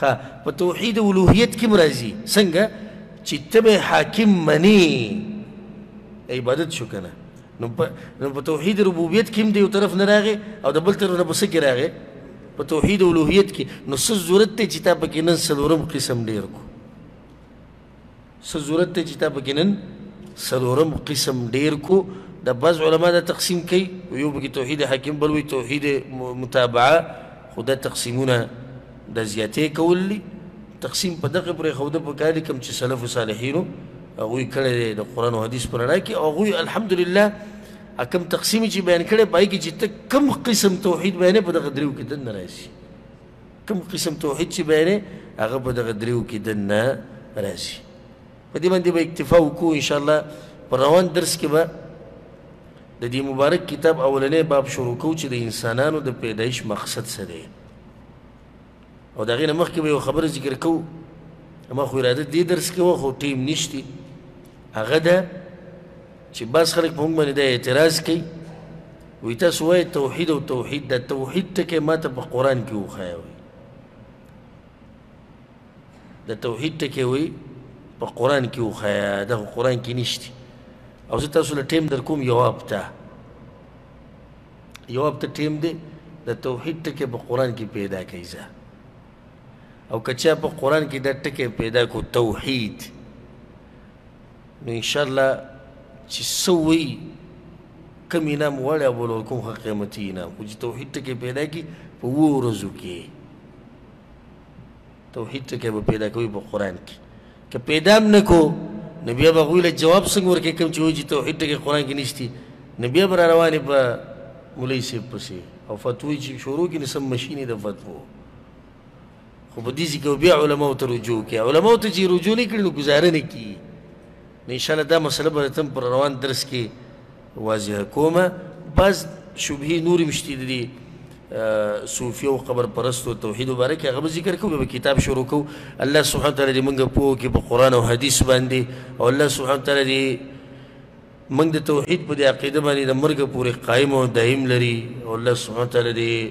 ښه په توحید الوهیت کې راځي څنګه چې ته به حاکم منی عبادت شو کنه نو په توحید ربوبیت کې هم دی یو طرف نه راغی او د بل طرف نه بسکې راغی په توحید او الوهیت کې نو څه ضرورت دی چې تا پکې نن څلورم قسم ډېر کو څه ضرورت دی چې تا پکې نن څلورم قسم ډېر کو د بعض علما دا تقسیم کوي یو پکې توحید حاکم بل وي توحید متابعه خو دا تقسیمونه د زیاتې کول دي تقسیم په دغه پرې خوده په کار کوم چې سلف صالحینو هغوی کړی دی د قرآن او حدیث په رڼا کې او هغوی الحمدلله کوم تقسیم چې بیان کړي پای کې چې ته کوم قسم توحید بیانې په دغه دریو کې دنه راځي کوم قسم توحید چې بیانې هغه په دغه دریو کې دنه راځي په دې باندې به اکتفا وکړو ان شاء الله په روان درس کې به د دې مبارک کتاب اولنې باب شروع کوو چې د انسانانو د پیدایش مقصد څه دی او دغه نه مخکې به یو خبره ذکر کو ما خو اراده دې درس کې و خو ټیم نشتی هغه ده چې بس خلک په موږ باندې دا اعتراض کوي وي تاسو وایي توحید او توحید د توحید ټکی ما ته په قرآن کې وښایه وي د توحید ټکی وي په قرآن کې وښایه دا خو قرآن کې نشتی او زه تاسو له ټیم در کوم یواب ته یو هفته ټیم دی د توحید ټکی په قران کې پیدا کړئ ځه او کچا په قران کې دا ټکی پیدا کو توحید نو ان شاء الله چې سوي کم انعام وړي او ولور کوم خو قیمتي انعام خو چې توحید ټکی پیدا کی په وو ورځو کې توحید ټکی به پیدا کوي په قران کې که پیدا هم نه کو نو بیا به هغوی له جواب څنګه ورکړي کوم چې وایي چې توحید ټکی قرآن کې نشتی نو بیا به را روانې په مولوي صاحب پسې او فتوی چې شروع کړي نو سم مشینې د فتوو خو په دې ځکه بیا علماو ته رجوع کوي علماو ته چې رجوع نه کړي نو ګزاره نه کیږي نو انشاءالله دا مسله به تم پر روان درس کې واضح کوم بس شبهه نور مشتي دي صوفي او قبر پرستو توحید مبارک هغه ذکر کوو به کتاب شروع کو الله سبحانه تعالی دې موږ په کې په قران او حدیث باندې او الله سبحانه تعالی دې موږ د توحید په عقیده باندې د مرګ پورې قائم او دائم لري او الله سبحانه تعالی دې